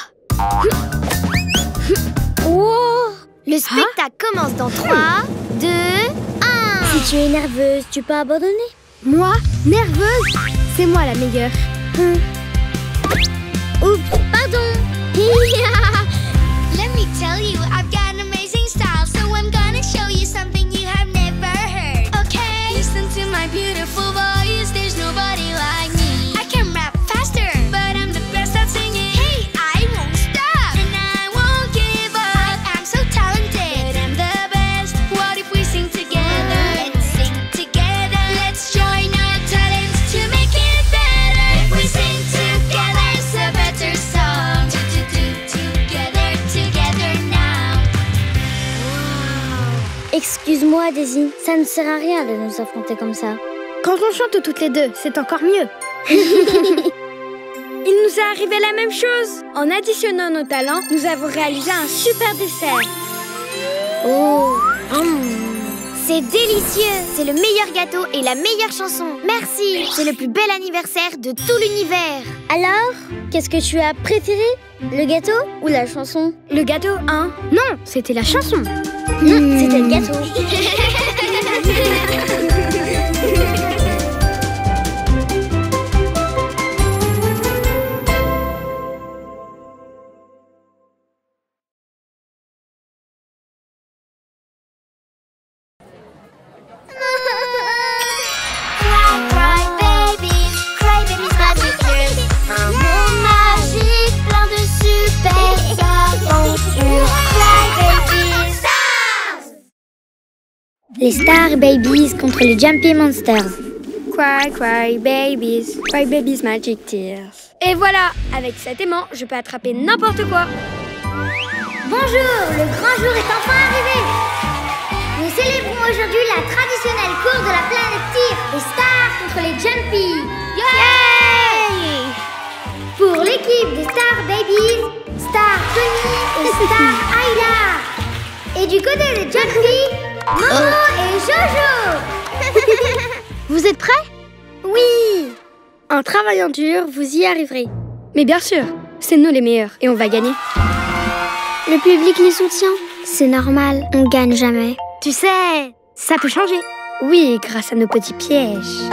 Le spectacle commence dans 3, 2, 1 Si tu es nerveuse, tu peux abandonner Moi, nerveuse, c'est moi la meilleure. Oups, pardon Let me tell you, I've got an amazing style, so I'm gonna show you something you have never heard. Okay, listen to my beautiful voice. There's nobody like Excuse-moi, Daisy, ça ne sert à rien de nous affronter comme ça. Quand on chante toutes les deux, c'est encore mieux. Il nous est arrivé la même chose En additionnant nos talents, nous avons réalisé un super dessert Oh C'est délicieux. C'est le meilleur gâteau et la meilleure chanson. Merci. C'est le plus bel anniversaire de tout l'univers. Alors, qu'est-ce que tu as préféré? Le gâteau ou la chanson? Le gâteau, hein? Non, c'était la chanson. Non, c'était le gâteau. Les Star Babies contre les Jumpy Monsters. Cry, cry, babies, cry, babies, magic tears. Et voilà, avec cet aimant, je peux attraper n'importe quoi. Bonjour, le grand jour est enfin arrivé. Nous célébrons aujourd'hui la traditionnelle course de la planète Tyr, les stars contre les Jumpy. Yay Pour l'équipe des Star Babies, Star Tony et Star Ayla. Et du côté des Jumpy, Momo et Jojo. Vous êtes prêts? Oui En travaillant dur, vous y arriverez. Mais bien sûr, c'est nous les meilleurs et on va gagner. Le public les soutient. C'est normal, on gagne jamais. Tu sais, ça peut changer. Oui, grâce à nos petits pièges.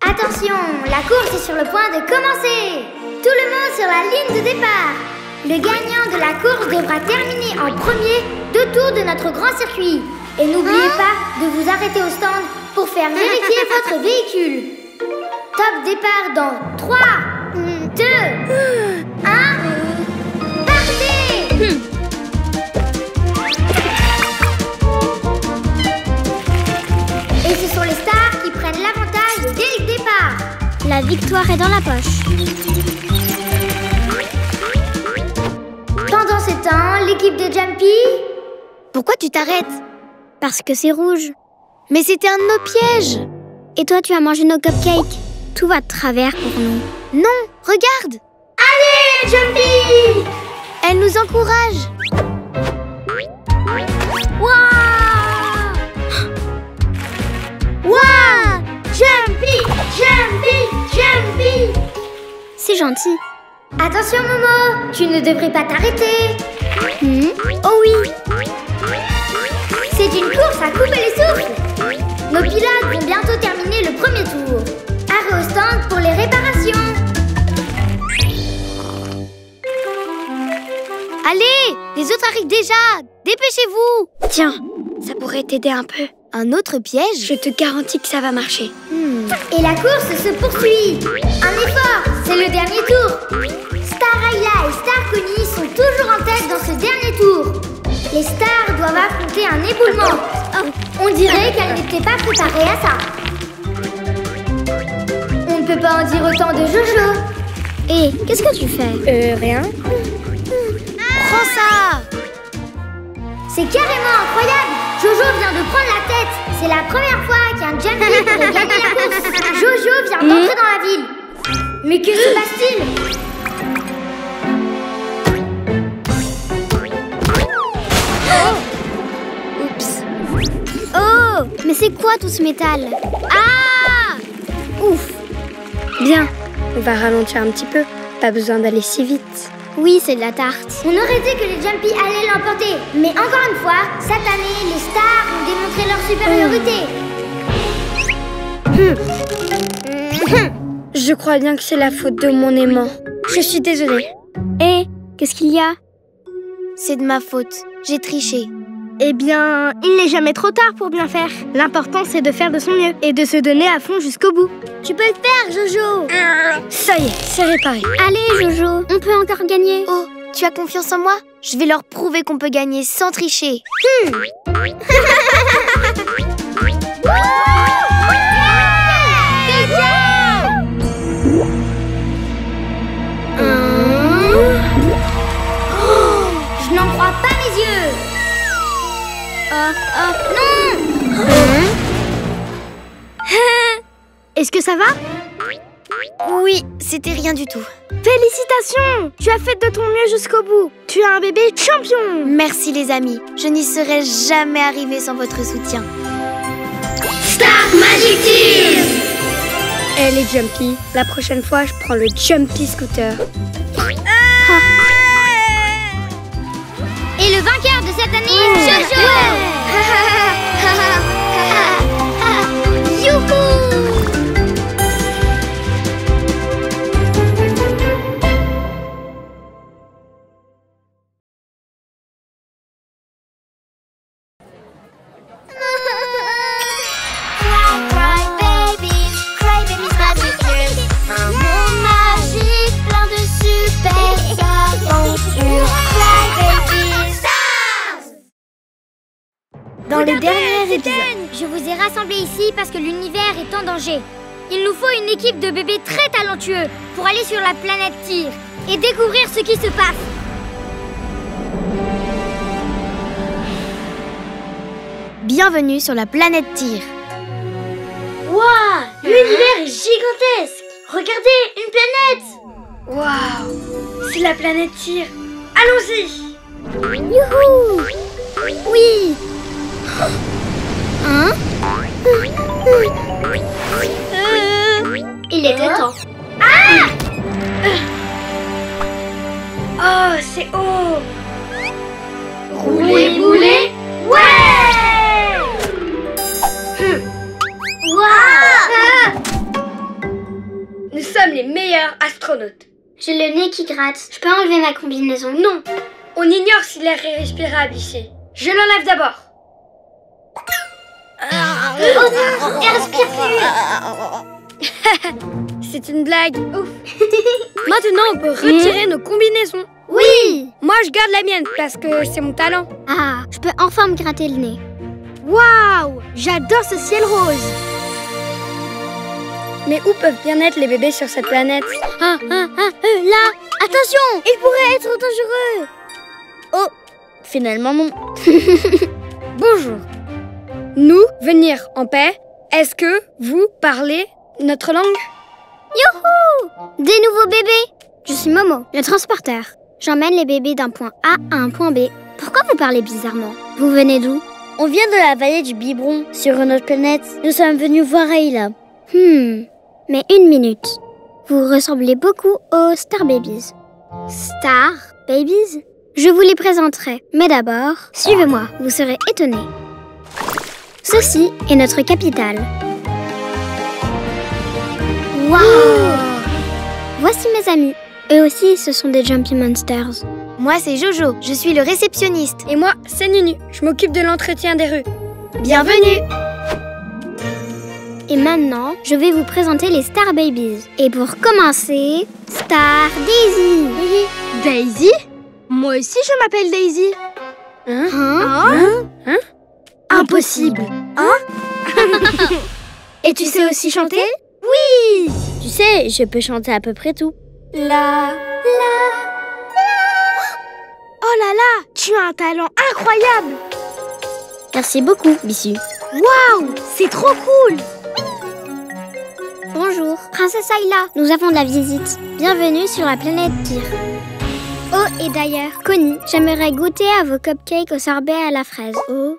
Attention, la course est sur le point de commencer. Tout le monde sur la ligne de départ. Le gagnant de la course devra terminer en premier deux tours de notre grand circuit. Et n'oubliez pas de vous arrêter au stand pour faire vérifier votre véhicule. Top départ dans 3, 2, 1. Partez Et ce sont les stars qui prennent l'avantage dès le départ. La victoire est dans la poche. Temps, l'équipe de Jumpy... Pourquoi tu t'arrêtes? Parce que c'est rouge. Mais c'était un de nos pièges. Et toi, tu as mangé nos cupcakes. Tout va de travers pour nous. Non, regarde! Allez, Jumpy! Elle nous encourage. Waouh! Waouh! Jumpy Jumpy Jumpy! C'est gentil. Attention, Momo Tu ne devrais pas t'arrêter. Hmm? Oh oui C'est une course à couper les souffles Nos pilotes vont bientôt terminer le premier tour. Arrêt au stand pour les réparations. Allez Les autres arrivent déjà Dépêchez-vous Tiens, ça pourrait t'aider un peu. Un autre piège Je te garantis que ça va marcher. Hmm. Et la course se poursuit. Un effort, c'est le dernier tour. Star Ayla et Star Connie sont toujours en tête dans ce dernier tour. Les stars doivent affronter un éboulement. On dirait qu'elles n'étaient pas préparées à ça. On ne peut pas en dire autant de Jojo. Et qu'est-ce que tu fais? Euh, rien. Prends ça C'est carrément incroyable Jojo vient de prendre la tête. C'est la première fois qu'un Jumpy pourrait gagner la course. Jojo vient d'entrer dans la ville. Mais que se passe-t-il? Oups. Oh Mais c'est quoi tout ce métal? Ah! Ouf. Bien, on va ralentir un petit peu. Pas besoin d'aller si vite. Oui, c'est de la tarte. On aurait dit que les Jumpy allaient l'emporter. Mais encore une fois, cette année, les stars ont démontré leur supériorité. Je crois bien que c'est la faute de mon aimant. Je suis désolée. Hé, qu'est-ce qu'il y a? C'est de ma faute. J'ai triché. Eh bien, il n'est jamais trop tard pour bien faire. L'important, c'est de faire de son mieux et de se donner à fond jusqu'au bout. Tu peux le faire, Jojo Ça y est, c'est réparé. Allez, Jojo, on peut encore gagner. Oh, tu as confiance en moi? Je vais leur prouver qu'on peut gagner sans tricher. Oh, Non Est-ce que ça va? Oui, c'était rien du tout. Félicitations Tu as fait de ton mieux jusqu'au bout. Tu as un bébé champion Merci les amis. Je n'y serais jamais arrivée sans votre soutien. Elle est Jumpy. La prochaine fois, je prends le Jumpy Scooter. Et le vainqueur de cette année, Jojo le dernier épisode. Je vous ai rassemblés ici parce que l'univers est en danger. Il nous faut une équipe de bébés très talentueux pour aller sur la planète Tyr et découvrir ce qui se passe. Bienvenue sur la planète Tyr. Waouh L'univers est gigantesque Regardez, une planète Waouh C'est la planète Tyr Allons-y Youhou Oui Il était temps. Oh, c'est haut Rouler, bouler Ouais Waouh Nous sommes les meilleurs astronautes. J'ai le nez qui gratte. Je peux enlever ma combinaison? Non On ignore si l'air est respirable ici. Je l'enlève d'abord. Oh, elle respire plus C'est une blague. Ouf. Maintenant, on peut retirer nos combinaisons. Oui Moi, je garde la mienne parce que c'est mon talent. Ah, je peux enfin me gratter le nez. Waouh J'adore ce ciel rose. Mais où peuvent bien être les bébés sur cette planète? Ah, ah, ah, euh, là Attention Il pourrait être dangereux Oh, finalement non. Bonjour. Nous, venir en paix, est-ce que vous parlez notre langue? Des nouveaux bébés Je suis Momo, le transporteur. J'emmène les bébés d'un point A à un point B. Pourquoi vous parlez bizarrement? Vous venez d'où? On vient de la vallée du Biberon, sur une autre planète. Nous sommes venus voir Ayla. Hmm, mais une minute. Vous ressemblez beaucoup aux Star Babies. Star Babies? Je vous les présenterai, mais d'abord, suivez-moi, vous serez étonnés. Ceci est notre capitale. Waouh Voici mes amis. Eux aussi, ce sont des Jumpy Monsters. Moi, c'est Jojo. Je suis le réceptionniste. Et moi, c'est Nunu. Je m'occupe de l'entretien des rues. Bienvenue. Et maintenant, je vais vous présenter les Star Babies. Et pour commencer, Star Daisy. Daisy? Moi aussi je m'appelle Daisy. Hein? Hein? Impossible. Et tu sais aussi chanter? Oui Tu sais, je peux chanter à peu près tout. La, Oh là là Tu as un talent incroyable Merci beaucoup, Bissu. Waouh C'est trop cool Bonjour, Princesse Ayla. Nous avons de la visite. Bienvenue sur la planète Tyr. Oh, et d'ailleurs, Connie, j'aimerais goûter à vos cupcakes au sorbet à la fraise. Oh,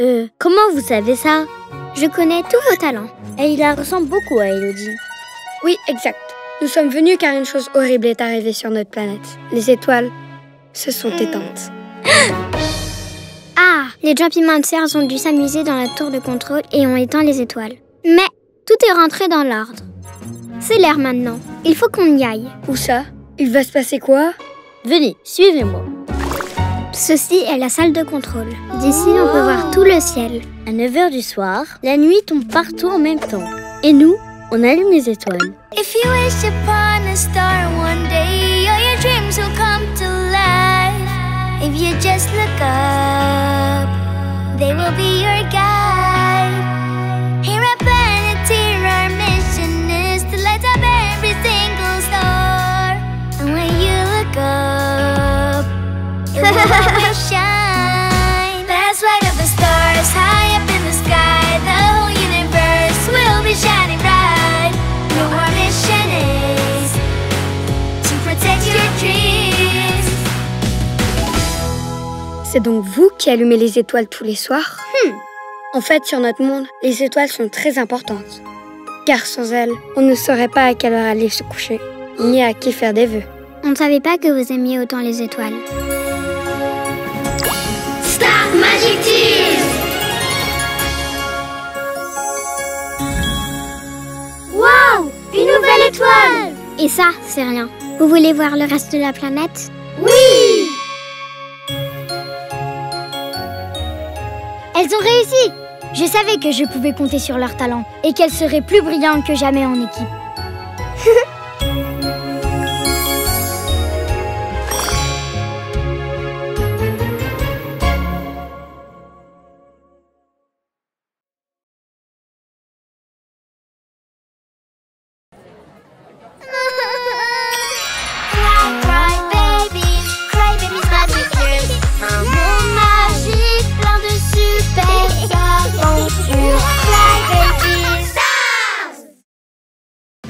Euh, comment vous savez ça? Je connais tous vos talents. Ayla ressemble beaucoup à Elodie. Oui, exact. Nous sommes venus car une chose horrible est arrivée sur notre planète. Les étoiles se sont éteintes. Ah, les Jumpy Monsters ont dû s'amuser dans la tour de contrôle et ont éteint les étoiles. Mais tout est rentré dans l'ordre. C'est l'heure maintenant. Il faut qu'on y aille. Où ça? Il va se passer quoi? Venez, suivez-moi. Ceci est la salle de contrôle. D'ici, on peut voir tout le ciel. À 9h du soir, la nuit tombe partout en même temps. Et nous, on allume les étoiles. If you wish upon a star one day, all your dreams will come to life. If you just look up, they will be your guide. C'est donc vous qui allumez les étoiles tous les soirs? En fait, sur notre monde, les étoiles sont très importantes. Car sans elles, on ne saurait pas à quelle heure aller se coucher, ni à qui faire des vœux. On ne savait pas que vous aimiez autant les étoiles. Magic Tears! Waouh Une nouvelle étoile Et ça, c'est rien. Vous voulez voir le reste de la planète? Oui! Elles ont réussi Je savais que je pouvais compter sur leur talent et qu'elles seraient plus brillantes que jamais en équipe.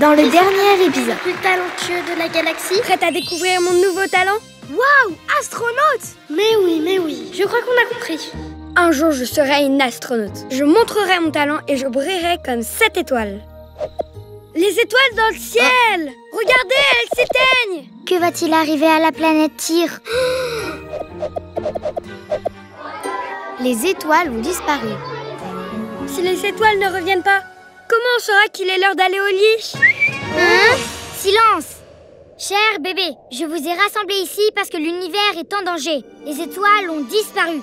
Dans le dernier épisode, plus talentueux de la galaxie. Prête à découvrir mon nouveau talent? Waouh, astronaute Mais oui, mais oui, je crois qu'on a compris. Un jour, je serai une astronaute. Je montrerai mon talent et je brillerai comme cette étoile. Les étoiles dans le ciel Regardez, elles s'éteignent Que va-t-il arriver à la planète Tyr? Les étoiles ont disparu. Si les étoiles ne reviennent pas, comment on saura qu'il est l'heure d'aller au lit Hein Silence Cher bébé, je vous ai rassemblés ici parce que l'univers est en danger. Les étoiles ont disparu.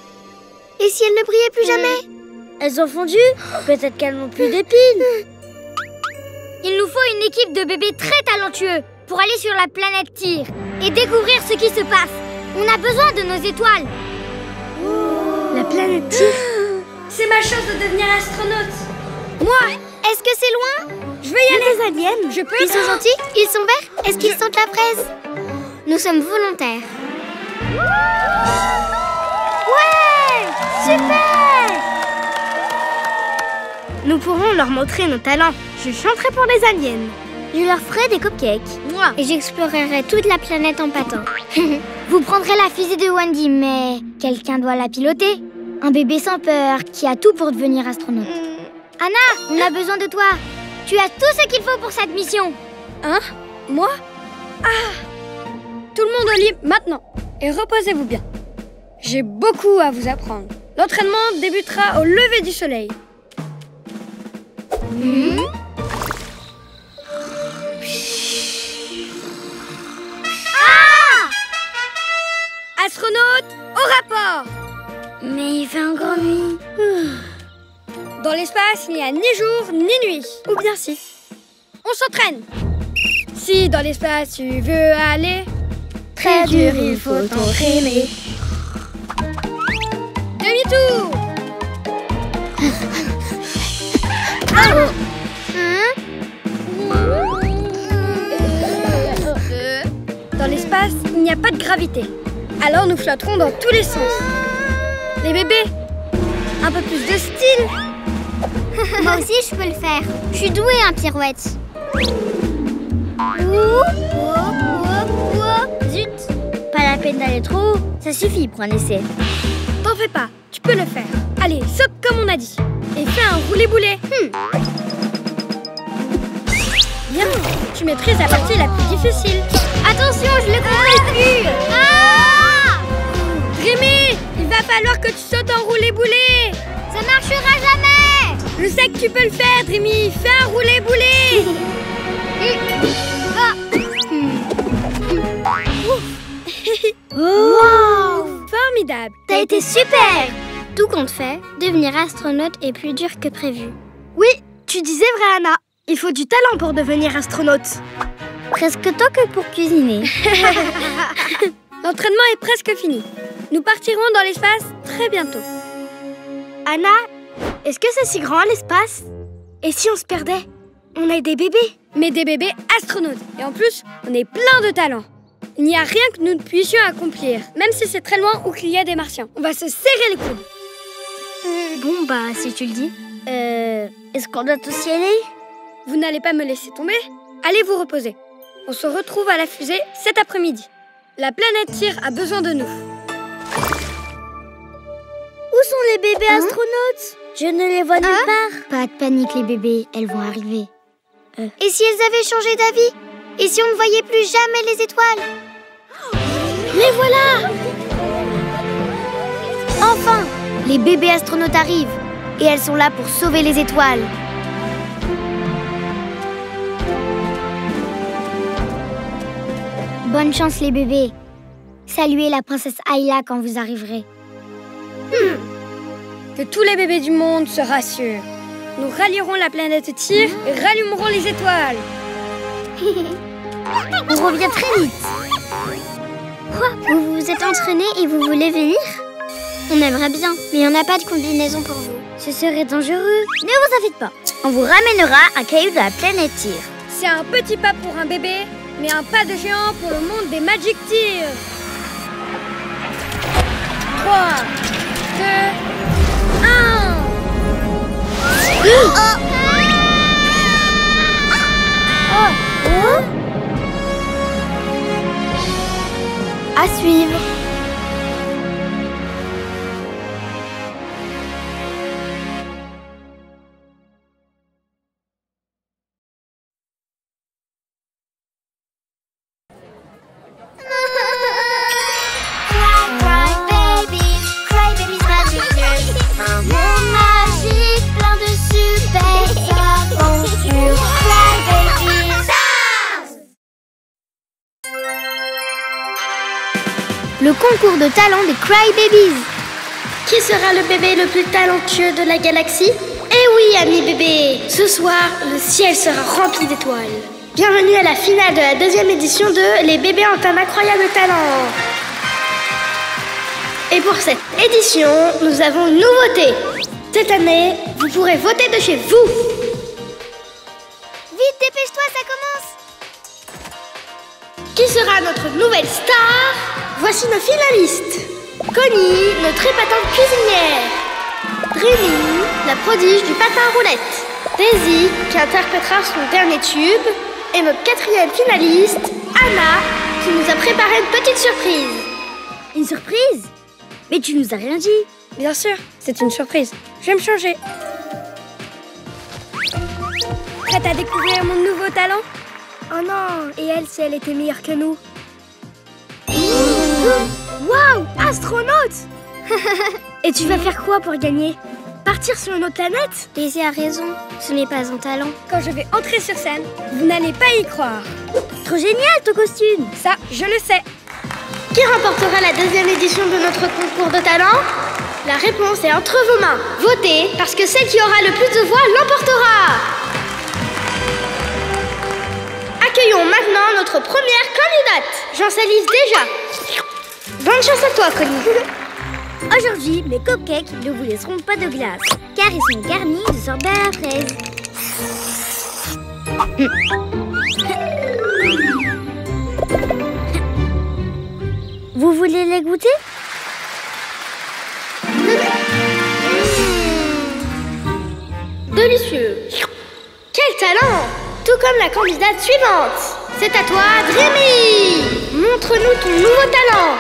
Et si elles ne brillaient plus jamais Elles ont fondu Peut-être qu'elles n'ont plus d'épines. Il nous faut une équipe de bébés très talentueux pour aller sur la planète Tyr et découvrir ce qui se passe. On a besoin de nos étoiles. La planète Tyr C'est ma chance de devenir astronaute Moi Est-ce que c'est loin? Je veux y aller a des aliens. Je peux? Ils sont gentils Ils sont verts Est-ce qu'ils sentent la fraise? Nous sommes volontaires. Ouais Super Nous pourrons leur montrer nos talents. Je chanterai pour les aliens. Je leur ferai des cupcakes. Moi. Et j'explorerai toute la planète en patin. Vous prendrez la fusée de Wendy, mais quelqu'un doit la piloter. Un bébé sans peur qui a tout pour devenir astronaute. Anna, on a besoin de toi. Tu as tout ce qu'il faut pour cette mission. Hein? Moi? Ah Tout le monde au lit maintenant Et reposez-vous bien. J'ai beaucoup à vous apprendre. L'entraînement débutera au lever du soleil. Astronaute, au rapport Mais il fait encore nuit. Dans l'espace, il n'y a ni jour ni nuit. Ou bien si. On s'entraîne. Si dans l'espace tu veux aller, Très dur, il faut t'entraîner. demi-tour. Dans l'espace, il n'y a pas de gravité. Alors nous flotterons dans tous les sens. Les bébés, un peu plus de style. Moi aussi, je peux le faire. Je suis douée en pirouette. Zut Pas la peine d'aller trop haut. Ça suffit pour un essai. T'en fais pas, tu peux le faire. Allez, saute comme on a dit. Et fais un roulé-boulet. Bien, tu maîtrises la partie la plus difficile. Attention, je le comprends plus. Ah Rémi, il va falloir que tu sautes en roulé-boulet. Ça marchera jamais. Je sais que tu peux le faire, Rémi. Fais un roulé-boulet. Formidable. T'as été super. Tout compte fait, devenir astronaute est plus dur que prévu. Oui, tu disais vrai, Anna. Il faut du talent pour devenir astronaute. Presque tant que pour cuisiner. L'entraînement est presque fini. Nous partirons dans l'espace très bientôt. Anna, est-ce que c'est si grand l'espace? Et si on se perdait? On est des bébés. Mais des bébés astronautes. Et en plus, on est plein de talent. Il n'y a rien que nous ne puissions accomplir, même si c'est très loin ou qu'il y a des martiens. On va se serrer les coudes. Bon, bah, si tu le dis. Euh. Est-ce qu'on doit tous y aller? Vous n'allez pas me laisser tomber? Allez vous reposer. On se retrouve à la fusée cet après-midi. La planète Tyr a besoin de nous. Où sont les bébés astronautes? Je ne les vois nulle part. Pas de panique les bébés, elles vont arriver. Et si elles avaient changé d'avis Et si on ne voyait plus jamais les étoiles Les voilà Enfin Les bébés astronautes arrivent Et elles sont là pour sauver les étoiles Bonne chance les bébés. Saluez la princesse Ayla quand vous arriverez. Que tous les bébés du monde se rassurent. Nous rallierons la planète Tyr et rallumerons les étoiles. On revient très vite. Quoi? Vous vous êtes entraînés et vous voulez venir? On aimerait bien, mais on n'a pas de combinaison pour vous. Ce serait dangereux. Ne vous inquiétez pas. On vous ramènera un caillou de la planète Tyr. C'est un petit pas pour un bébé, mais un pas de géant pour le monde des Magic Tears. 3, 2, Oh. Oh. À suivre. Cry Babies. Qui sera le bébé le plus talentueux de la galaxie? Eh oui, amis bébés Ce soir, le ciel sera rempli d'étoiles. Bienvenue à la finale de la deuxième édition de Les bébés ont un incroyable talent. Et pour cette édition, nous avons une nouveauté. Cette année, vous pourrez voter de chez vous. Vite, dépêche-toi, ça commence. Qui sera notre nouvelle star? Voici nos finalistes. Connie, notre épatante cuisinière. Rémi, la prodige du patin roulette. Daisy, qui interprétera son dernier tube. Et notre quatrième finaliste, Anna, qui nous a préparé une petite surprise. Une surprise? Mais tu nous as rien dit. Bien sûr, c'est une surprise. Je vais me changer. Prête à découvrir mon nouveau talent? Oh non, et elle, si elle était meilleure que nous? Waouh Astronaute Et tu vas faire quoi pour gagner? Partir sur une autre planète? Daisy a raison, ce n'est pas un talent. Quand je vais entrer sur scène, vous n'allez pas y croire. Trop génial ton costume Ça, je le sais. Qui remportera la deuxième édition de notre concours de talent? La réponse est entre vos mains. Votez parce que celle qui aura le plus de voix l'emportera. Accueillons maintenant notre première candidate. J'en salise déjà. Bonne chance à toi, Connie. Aujourd'hui, mes cupcakes ne vous laisseront pas de glace, car ils sont garnis de sorbet à la fraise. Vous voulez les goûter? Délicieux. Quel talent Tout comme la candidate suivante. C'est à toi, Dreamy. Montre-nous ton nouveau talent.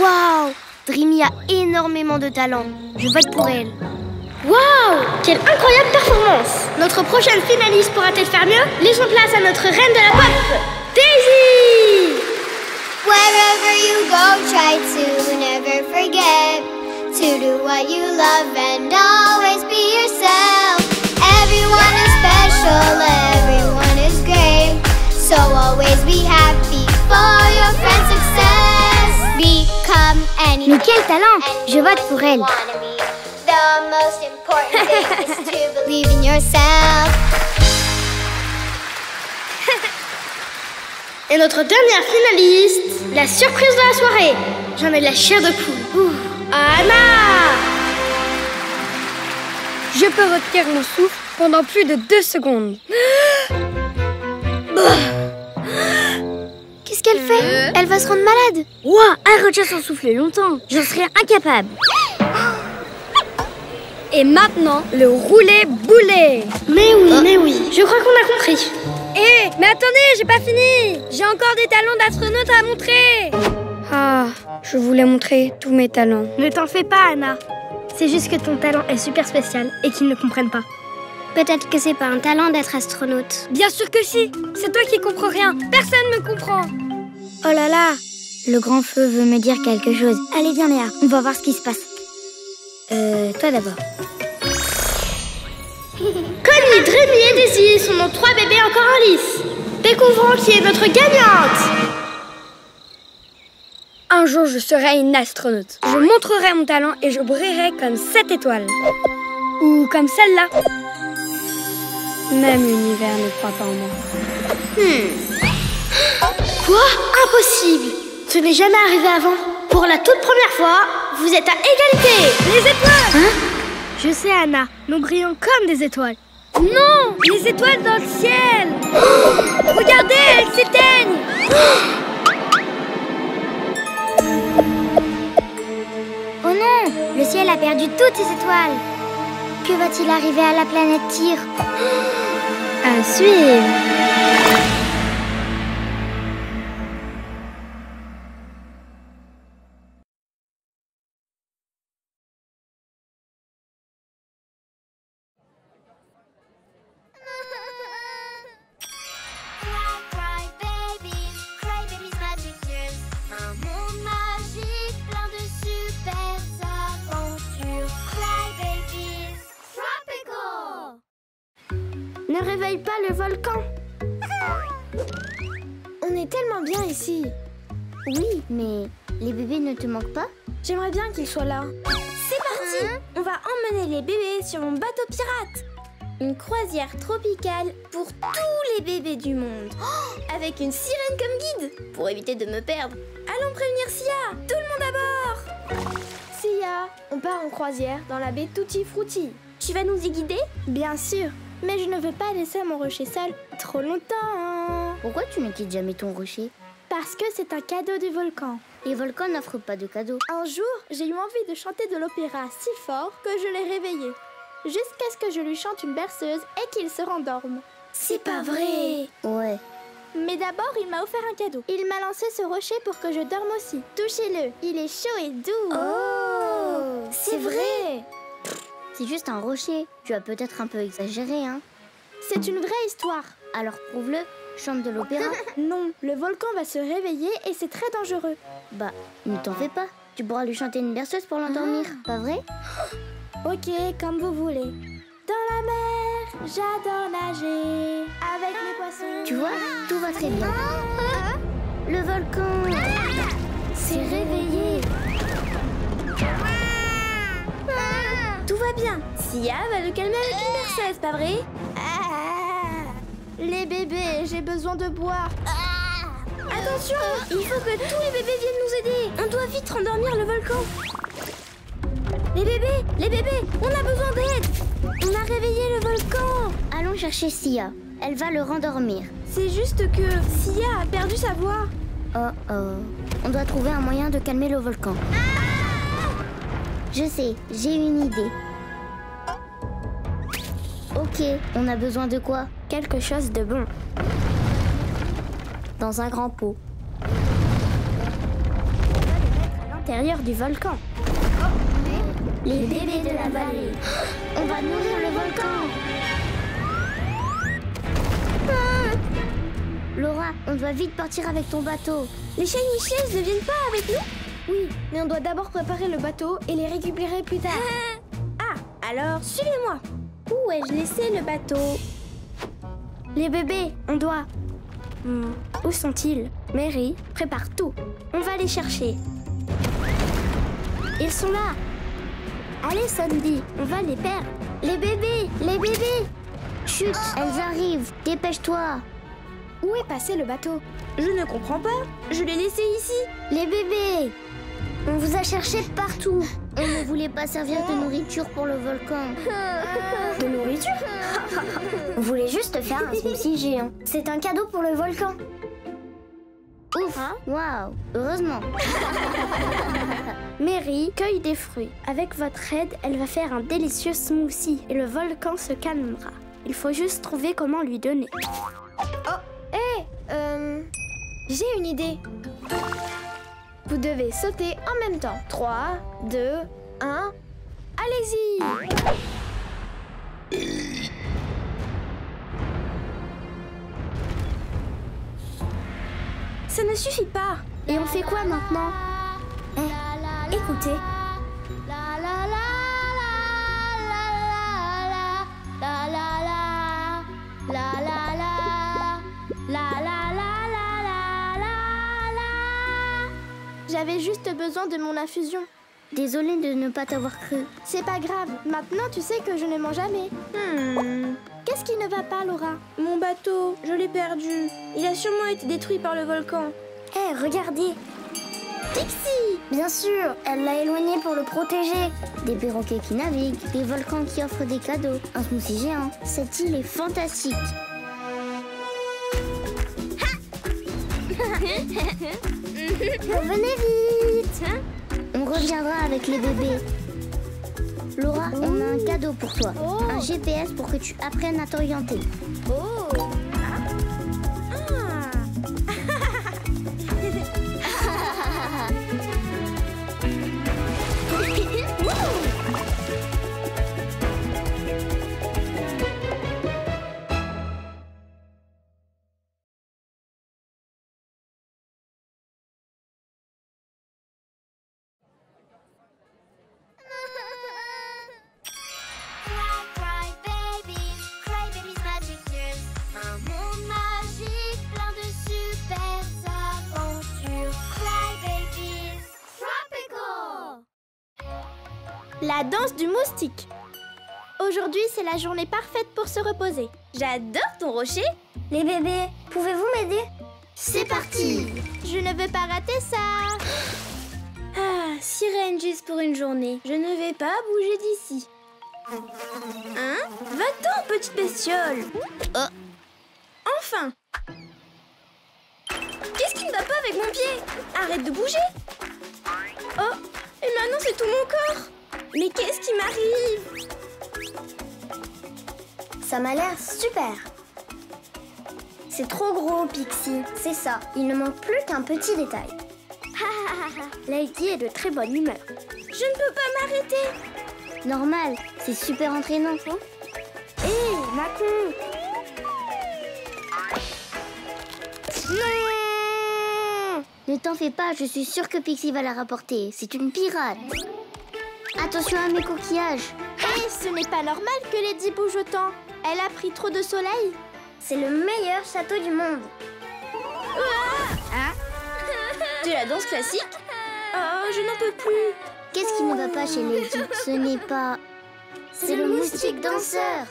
Waouh Dreamy a énormément de talent. Je vote pour elle. Waouh Quelle incroyable performance Notre prochaine finaliste pourra-t-elle faire mieux? Laissons place à notre reine de la pop, Daisy Wherever you go, try to never forget to do what you love and always be yourself. Everyone is special, everyone is great. So always be happy for your friend's success. Become anything. Mais quel talent Je vote pour elle. The most important thing is to believe in yourself. Et notre dernière finaliste, la surprise de la soirée. J'en ai la chair de poule. Ouh. Anna Je peux retenir mon souffle pendant plus de deux secondes. Qu'est-ce qu'elle fait? Elle va se rendre malade. Ouah, elle retient son souffle longtemps. J'en serais incapable. Et maintenant, le roulé boulet. Mais oui, mais oui, je crois qu'on a compris. Hé, mais attendez, j'ai pas fini. J'ai encore des talents d'astronaute à montrer. Ah, je voulais montrer tous mes talents. Ne t'en fais pas, Anna. C'est juste que ton talent est super spécial et qu'ils ne comprennent pas. Peut-être que c'est pas un talent d'être astronaute. Bien sûr que si. C'est toi qui comprends rien. Personne me comprend. Oh là là Le grand feu veut me dire quelque chose. Allez, viens Léa, on va voir ce qui se passe. Euh, toi d'abord. Connie, Dreamy et Daisy sont nos trois bébés encore en lice. Découvrons qui est notre gagnante. Un jour, je serai une astronaute. Je montrerai mon talent et je brillerai comme cette étoile. Ou comme celle-là. Même l'univers ne croit pas en moi. Quoi? Impossible Ce n'est jamais arrivé avant. Pour la toute première fois, vous êtes à égalité. Les étoiles Hein? Je sais, Anna. Nous brillons comme des étoiles. Non Les étoiles dans le ciel Regardez, elles s'éteignent Oh non Le ciel a perdu toutes ses étoiles. Que va-t-il arriver à la planète Tyr? À suivre. Bien qu'ils soient là. C'est parti. On va emmener les bébés sur mon bateau pirate. Une croisière tropicale pour tous les bébés du monde. Avec une sirène comme guide Pour éviter de me perdre. Allons prévenir Sia. Tout le monde à bord. Sia, on part en croisière dans la baie Tutti Frutti. Tu vas nous y guider? Bien sûr. Mais je ne veux pas laisser mon rocher seul trop longtemps. Pourquoi tu ne quittes jamais ton rocher? Parce que c'est un cadeau du volcan Les volcans n'offrent pas de cadeaux. Un jour, j'ai eu envie de chanter de l'opéra si fort que je l'ai réveillé. Jusqu'à ce que je lui chante une berceuse et qu'il se rendorme. C'est pas vrai Ouais. Mais d'abord, il m'a offert un cadeau. Il m'a lancé ce rocher pour que je dorme aussi. Touchez-le, il est chaud et doux. Oh C'est vrai C'est juste un rocher. Tu as peut-être un peu exagéré, hein C'est une vraie histoire. Alors prouve-le. Chante de l'opéra. Non, le volcan va se réveiller et c'est très dangereux. bah, ne t'en fais pas. Tu pourras lui chanter une berceuse pour l'endormir, pas vrai? Ok, comme vous voulez. Dans la mer, j'adore nager. Avec les poissons. Tu vois, tout va très bien. Le volcan s'est réveillé. Tout va bien. Sia va le calmer avec une berceuse, pas vrai? Les bébés, j'ai besoin de boire. Attention, il faut que tous les bébés viennent nous aider. On doit vite rendormir le volcan. Les bébés, les bébés, on a besoin d'aide. On a réveillé le volcan. Allons chercher Sia. Elle va le rendormir. C'est juste que Sia a perdu sa voix. Oh oh. On doit trouver un moyen de calmer le volcan. Je sais, j'ai une idée. Ok, on a besoin de quoi? Quelque chose de bon. Dans un grand pot. À l'intérieur du volcan. Les bébés de la vallée. On va nourrir le volcan. Ah Laura, on doit vite partir avec ton bateau. Les Shiny Shells ne viennent pas avec nous? Oui, mais on doit d'abord préparer le bateau et les récupérer plus tard. ah, alors suivez-moi. Où ai-je laissé le bateau Les bébés, on doit. Hmm, où sont-ils? Mary, prépare tout. On va les chercher. Ils sont là. Allez, Sandy, on va les perdre. Les bébés, les bébés. Chut, elles arrivent. Dépêche-toi. Où est passé le bateau? Je ne comprends pas. Je l'ai laissé ici. Les bébés On vous a cherché partout. On ne voulait pas servir de nourriture pour le volcan. De nourriture On voulait juste faire un smoothie géant. C'est un cadeau pour le volcan. Ouf Waouh Heureusement Mary cueille des fruits. Avec votre aide, elle va faire un délicieux smoothie et le volcan se calmera. Il faut juste trouver comment lui donner. Oh, hé, euh, j'ai une idée. Vous devez sauter en même temps. 3, 2, 1, allez-y Ça ne suffit pas. Et on fait quoi maintenant? Eh, écoutez. J'avais juste besoin de mon infusion. Désolée de ne pas t'avoir cru. C'est pas grave, maintenant tu sais que je ne mens jamais. Hmm. Qu'est-ce qui ne va pas, Laura? Mon bateau, je l'ai perdu. Il a sûrement été détruit par le volcan. Hé, regardez Pixie Bien sûr, elle l'a éloigné pour le protéger. Des perroquets qui naviguent, des volcans qui offrent des cadeaux, un smoothie géant. Cette île est fantastique. Venez vite On reviendra avec les bébés. Laura, on a un cadeau pour toi. Un GPS pour que tu apprennes à t'orienter. Oh danse du moustique. Aujourd'hui, c'est la journée parfaite pour se reposer. J'adore ton rocher. Les bébés, pouvez-vous m'aider? C'est parti Je ne veux pas rater ça. Ah, sirène juste pour une journée. Je ne vais pas bouger d'ici. Hein? Va-t'en, petite bestiole Oh. Enfin Qu'est-ce qui ne va pas avec mon pied? Arrête de bouger Oh Et maintenant, c'est tout mon corps Mais qu'est-ce qui m'arrive? Ça m'a l'air super C'est trop gros, Pixie. C'est ça. Il ne manque plus qu'un petit détail. Lady est de très bonne humeur. Je ne peux pas m'arrêter Normal, c'est super entraînant. Hé, Macon Non Ne t'en fais pas, je suis sûre que Pixie va la rapporter. C'est une pirate. Attention à mes coquillages. Hé, ce n'est pas normal que Lady bouge autant. Elle a pris trop de soleil. C'est le meilleur château du monde. De la danse classique Oh, je n'en peux plus. Qu'est-ce qui ne va pas chez Lady Ce n'est pas... C'est le moustique danseur.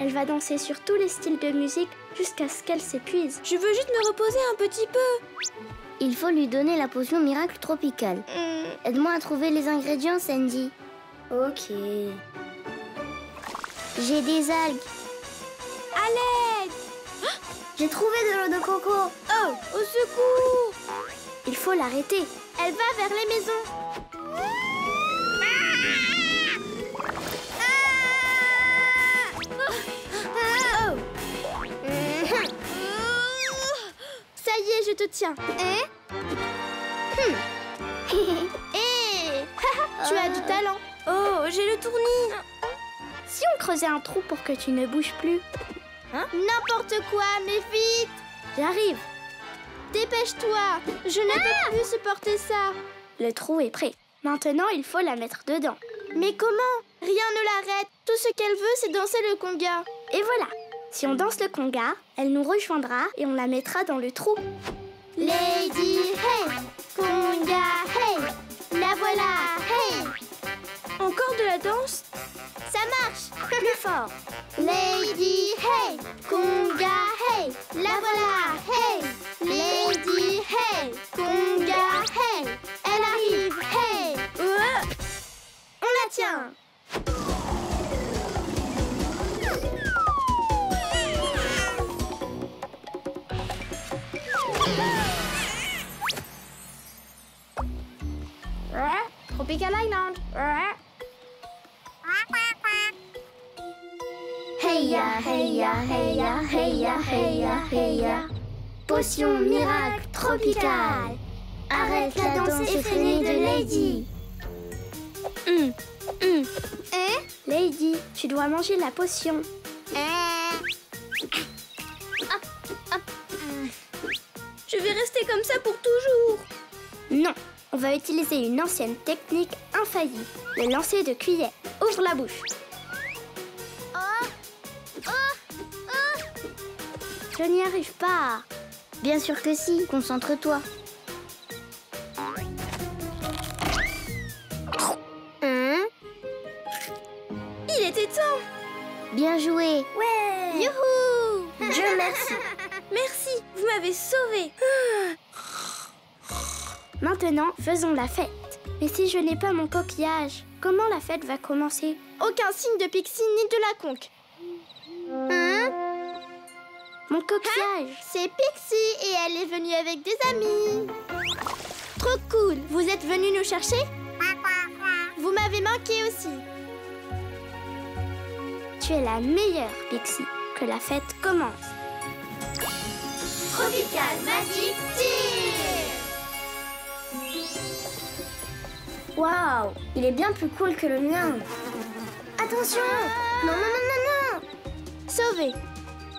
Elle va danser sur tous les styles de musique jusqu'à ce qu'elle s'épuise. Je veux juste me reposer un petit peu. Il faut lui donner la potion miracle tropicale. Aide-moi à trouver les ingrédients, Sandy. Ok. J'ai des algues. À l'aide J'ai trouvé de l'eau de coco. Oh, au secours Il faut l'arrêter. Elle va vers les maisons. Je te tiens. Hé Tu as du talent. Oh, j'ai le tournis. Si on creusait un trou pour que tu ne bouges plus Hein? N'importe quoi, mais vite J'arrive Dépêche-toi Je ne peux plus supporter ça Le trou est prêt. Maintenant, il faut la mettre dedans. Mais comment? Rien ne l'arrête. Tout ce qu'elle veut, c'est danser le conga. Et voilà Si on danse le conga, elle nous rejoindra et on la mettra dans le trou. Lady, hey Conga, hey La voilà, hey. Encore de la danse? Ça marche Plus fort. Lady, hey Conga, hey La voilà, hey. Lady, hey Conga, hey Elle arrive, hey. On la tient Tropical Island Heya, heya, heya, heya, heya, heya. Potion miracle tropicale. Arrête la danse effrénée de Lady. Hum, hum. Hein Lady, tu dois manger la potion. Je vais rester comme ça pour toujours. Non, on va utiliser une ancienne technique infaillible. Le lancer de cuillère. Ouvre la bouche. Je n'y arrive pas. Bien sûr que si, concentre-toi. Hein? Il était temps. Bien joué. Ouais. Youhou Dieu merci. Merci, vous m'avez sauvé. Maintenant, faisons la fête. Mais si je n'ai pas mon coquillage, comment la fête va commencer? Aucun signe de Pixie ni de la conque. Hein? Mon coquillage C'est Pixie et elle est venue avec des amis. Trop cool Vous êtes venus nous chercher? Vous m'avez manqué aussi. Tu es la meilleure, Pixie. Que la fête commence. Tropical Magic Tir Waouh Il est bien plus cool que le mien. Attention. Non, non, non, non, non. Sauvé.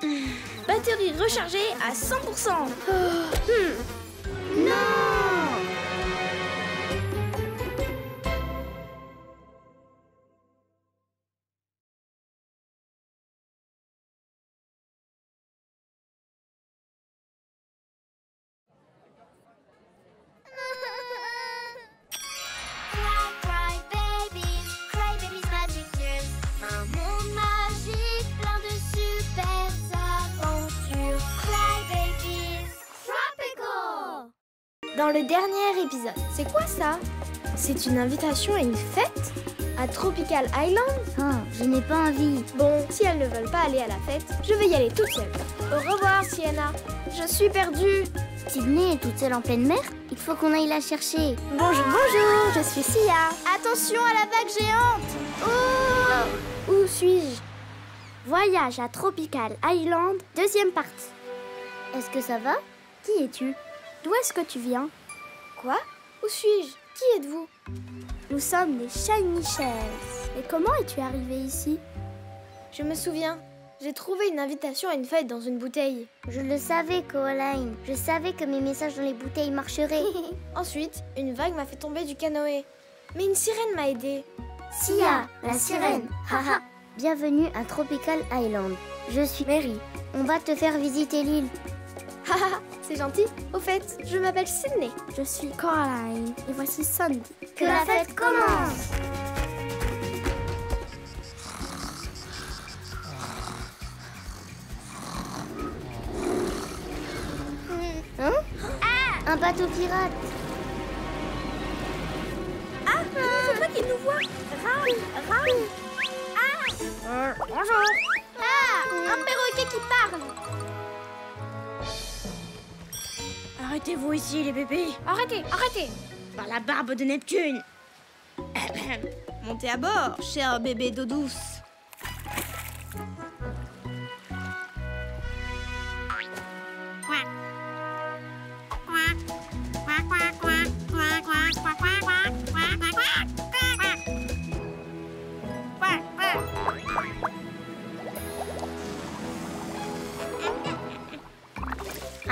Batterie rechargée à 100% Hmm. Non le dernier épisode, c'est quoi ça? C'est une invitation à une fête À Tropical Island Oh, je n'ai pas envie. Bon, si elles ne veulent pas aller à la fête, je vais y aller toute seule. Au revoir, Sienna. Je suis perdue. Sydney est toute seule en pleine mer Il faut qu'on aille la chercher. Bonjour, bonjour, je suis Sia. Attention à la vague géante. Oh Où suis-je? Voyage à Tropical Island, deuxième partie. Est-ce que ça va? Qui es-tu? D'où est-ce que tu viens? Quoi Où suis-je Qui êtes-vous Nous sommes les Shiny Shells. Et comment es-tu arrivé ici Je me souviens. J'ai trouvé une invitation à une fête dans une bouteille. Je le savais, Coraline. Je savais que mes messages dans les bouteilles marcheraient. Ensuite, une vague m'a fait tomber du canoë. Mais une sirène m'a aidée. Sia, la sirène. Haha. Bienvenue à Tropical Island. Je suis Mary. On va te faire visiter l'île. Haha, c'est gentil. Au fait, je m'appelle Sydney. Je suis Coraline. Et voici Sandy. Que la fête commence. Hein? Un bateau pirate. C'est toi qui nous vois. Raoul Raoul. Ah! Bonjour Ah! Un perroquet qui parle Arrêtez-vous ici, les bébés. Arrêtez, arrêtez. Par la barbe de Neptune. Montez à bord, cher bébé d'eau douce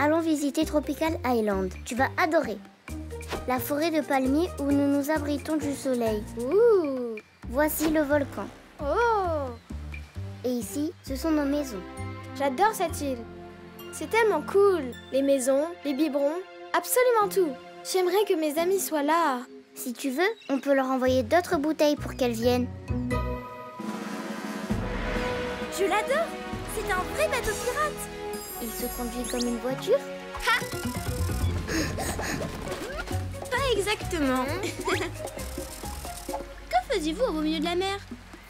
Allons visiter Tropical Island. Tu vas adorer. La forêt de palmiers où nous nous abritons du soleil. Ouh Voici le volcan. Oh Et ici, ce sont nos maisons. J'adore cette île. C'est tellement cool. Les maisons, les biberons, absolument tout. J'aimerais que mes amis soient là. Si tu veux, on peut leur envoyer d'autres bouteilles pour qu'elles viennent. Je l'adore. C'est un vrai bateau pirate. Il se conduit comme une voiture Pas exactement Que faisiez-vous au beau milieu de la mer?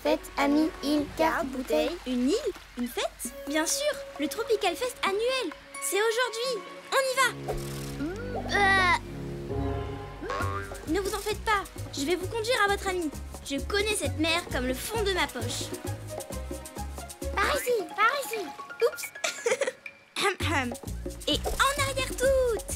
Fête, amis, île, carte, bouteille. Une île Une fête? Bien sûr, le Tropical Fest annuel C'est aujourd'hui On y va Ne vous en faites pas, je vais vous conduire à votre ami. Je connais cette mer comme le fond de ma poche. Par ici, par ici. Oups. Et en arrière toutes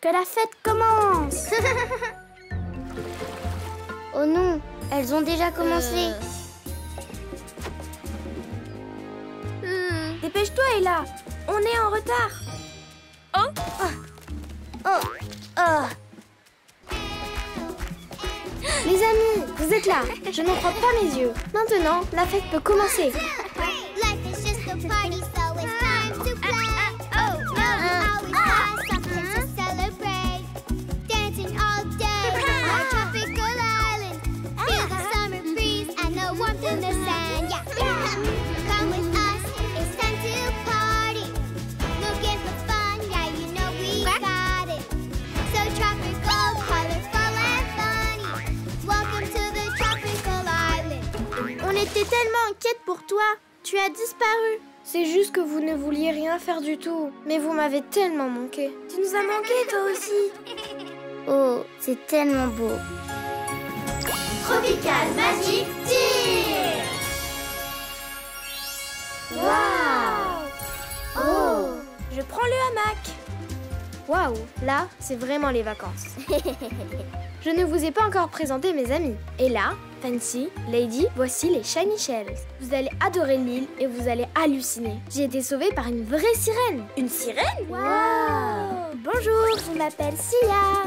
Que la fête commence. Oh non, elles ont déjà commencé. Dépêche-toi, Ella. On est en retard. Oh, oh. Les amis, vous êtes là. Je n'en crois pas mes yeux. Maintenant, la fête peut commencer. Life is just a party, tellement inquiètes pour toi. Tu as disparu. C'est juste que vous ne vouliez rien faire du tout. Mais vous m'avez tellement manqué. Tu nous as manqué, toi aussi. Oh, c'est tellement beau. Tropical Magic Tir Waouh Oh Je prends le hamac. Waouh, là, c'est vraiment les vacances. Je ne vous ai pas encore présenté mes amis. Et là, Fancy, Lady, voici les Shiny Shells. Vous allez adorer l'île et vous allez halluciner. J'ai été sauvée par une vraie sirène. Une sirène? Waouh Bonjour, je m'appelle Sia.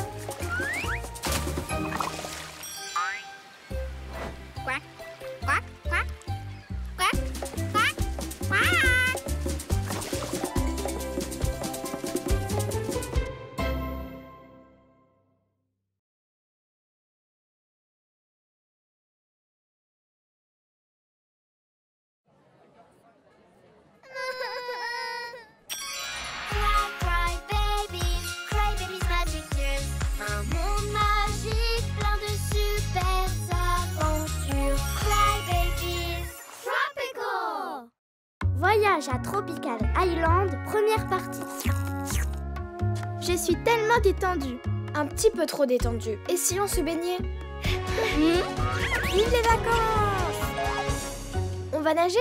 Détendue. Un petit peu trop détendue. Et si on se baignait Vive les vacances On va nager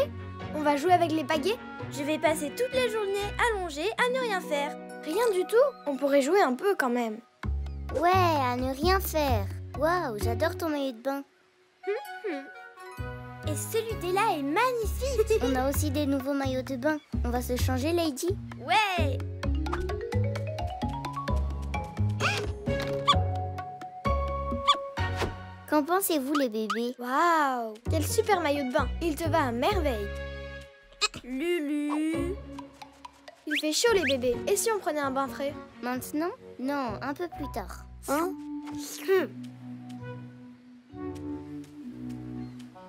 On va jouer avec les pagaies Je vais passer toute la journée allongée à ne rien faire. Rien du tout On pourrait jouer un peu quand même. Ouais, à ne rien faire. Waouh, j'adore ton maillot de bain. Et celui là est magnifique. On a aussi des nouveaux maillots de bain. On va se changer, Lady Ouais. Qu'en pensez-vous, les bébés Waouh. Quel super maillot de bain. Il te va à merveille. Lulu. Il fait chaud les bébés. Et si on prenait un bain frais? Maintenant? Non, un peu plus tard. Hein? Hmm.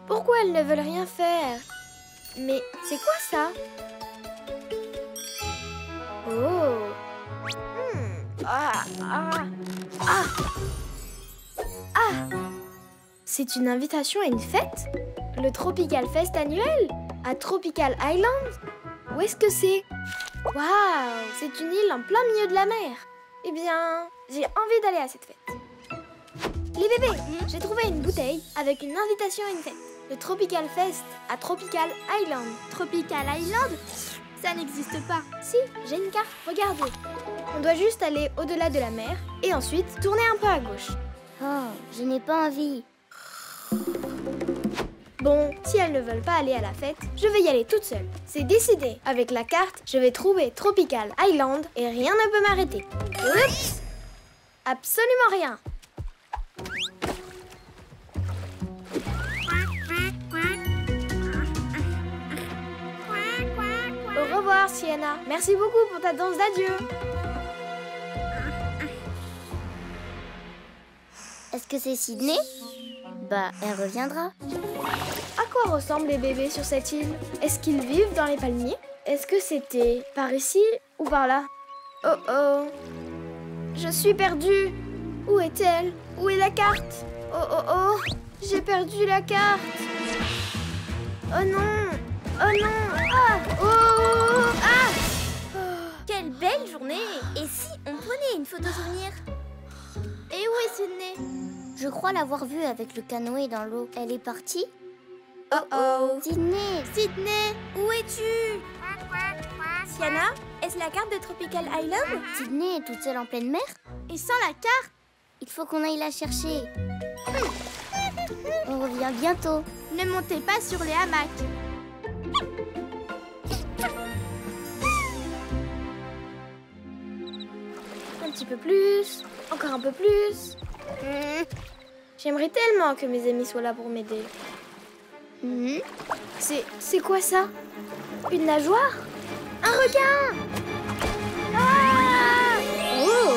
Pourquoi elles ne veulent rien faire? Mais c'est quoi ça? Oh. Hmm. Ah Ah. Ah. Ah C'est une invitation à une fête Le Tropical Fest annuel À Tropical Island Où est-ce que c'est? Waouh C'est une île en plein milieu de la mer Eh bien, j'ai envie d'aller à cette fête. Les bébés, j'ai trouvé une bouteille avec une invitation à une fête. Le Tropical Fest à Tropical Island. Tropical Island? Ça n'existe pas. Si, j'ai une carte, regardez. On doit juste aller au-delà de la mer et ensuite tourner un peu à gauche. Oh, je n'ai pas envie. Bon, si elles ne veulent pas aller à la fête, je vais y aller toute seule. C'est décidé. Avec la carte, je vais trouver Tropical Island et rien ne peut m'arrêter. Oups Absolument rien. Au revoir, Sienna. Merci beaucoup pour ta danse d'adieu. Est-ce que c'est Sydney? Bah, elle reviendra. À quoi ressemblent les bébés sur cette île? Est-ce qu'ils vivent dans les palmiers? Est-ce que c'était par ici ou par là? Oh oh. Je suis perdue. Où est-elle? Où est la carte? Oh oh oh. J'ai perdu la carte. Oh non. Oh non. Ah. Oh, oh, oh. Ah Quelle belle journée. Et si on prenait une photo souvenir? Et où est Sydney Je crois l'avoir vue avec le canoë dans l'eau. Elle est partie. Oh oh Sydney. Sydney, où es-tu? Sienna, est-ce la carte de Tropical Island? Sydney est toute seule en pleine mer. Et sans la carte? Il faut qu'on aille la chercher. On revient bientôt. Ne montez pas sur les hamacs. Un petit peu plus. Encore un peu plus. Hmm. J'aimerais tellement que mes amis soient là pour m'aider. Hmm. C'est... c'est quoi ça? Une nageoire? Un requin? Ah Oh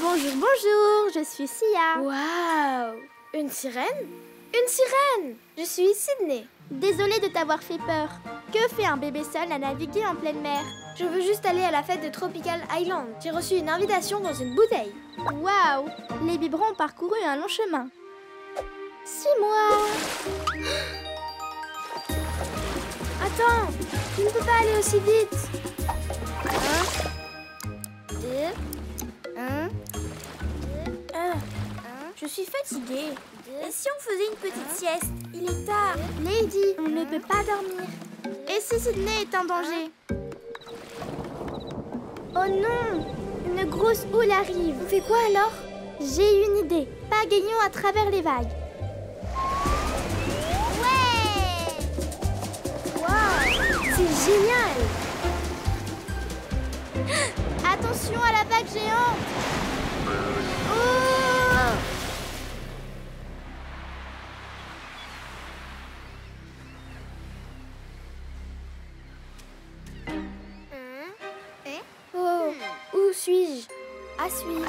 Bonjour, bonjour, je suis Sia. Waouh Une sirène? Une sirène Je suis Sydney. Désolée de t'avoir fait peur. Que fait un bébé seul à naviguer en pleine mer? Je veux juste aller à la fête de Tropical Island. J'ai reçu une invitation dans une bouteille. Waouh Les biberons ont parcouru un long chemin. Suis-moi Attends, tu ne peux pas aller aussi vite. Un, deux, un, Euh, je suis fatiguée. Et si on faisait une petite sieste Il est tard. Lady, on ne peut pas dormir. Et si Sydney est en danger? Oh non Une grosse houle arrive. On fait quoi alors? J'ai une idée. Pagayons à travers les vagues. Ouais Wow C'est génial Attention à la vague géante Oh suis-je? À suivre.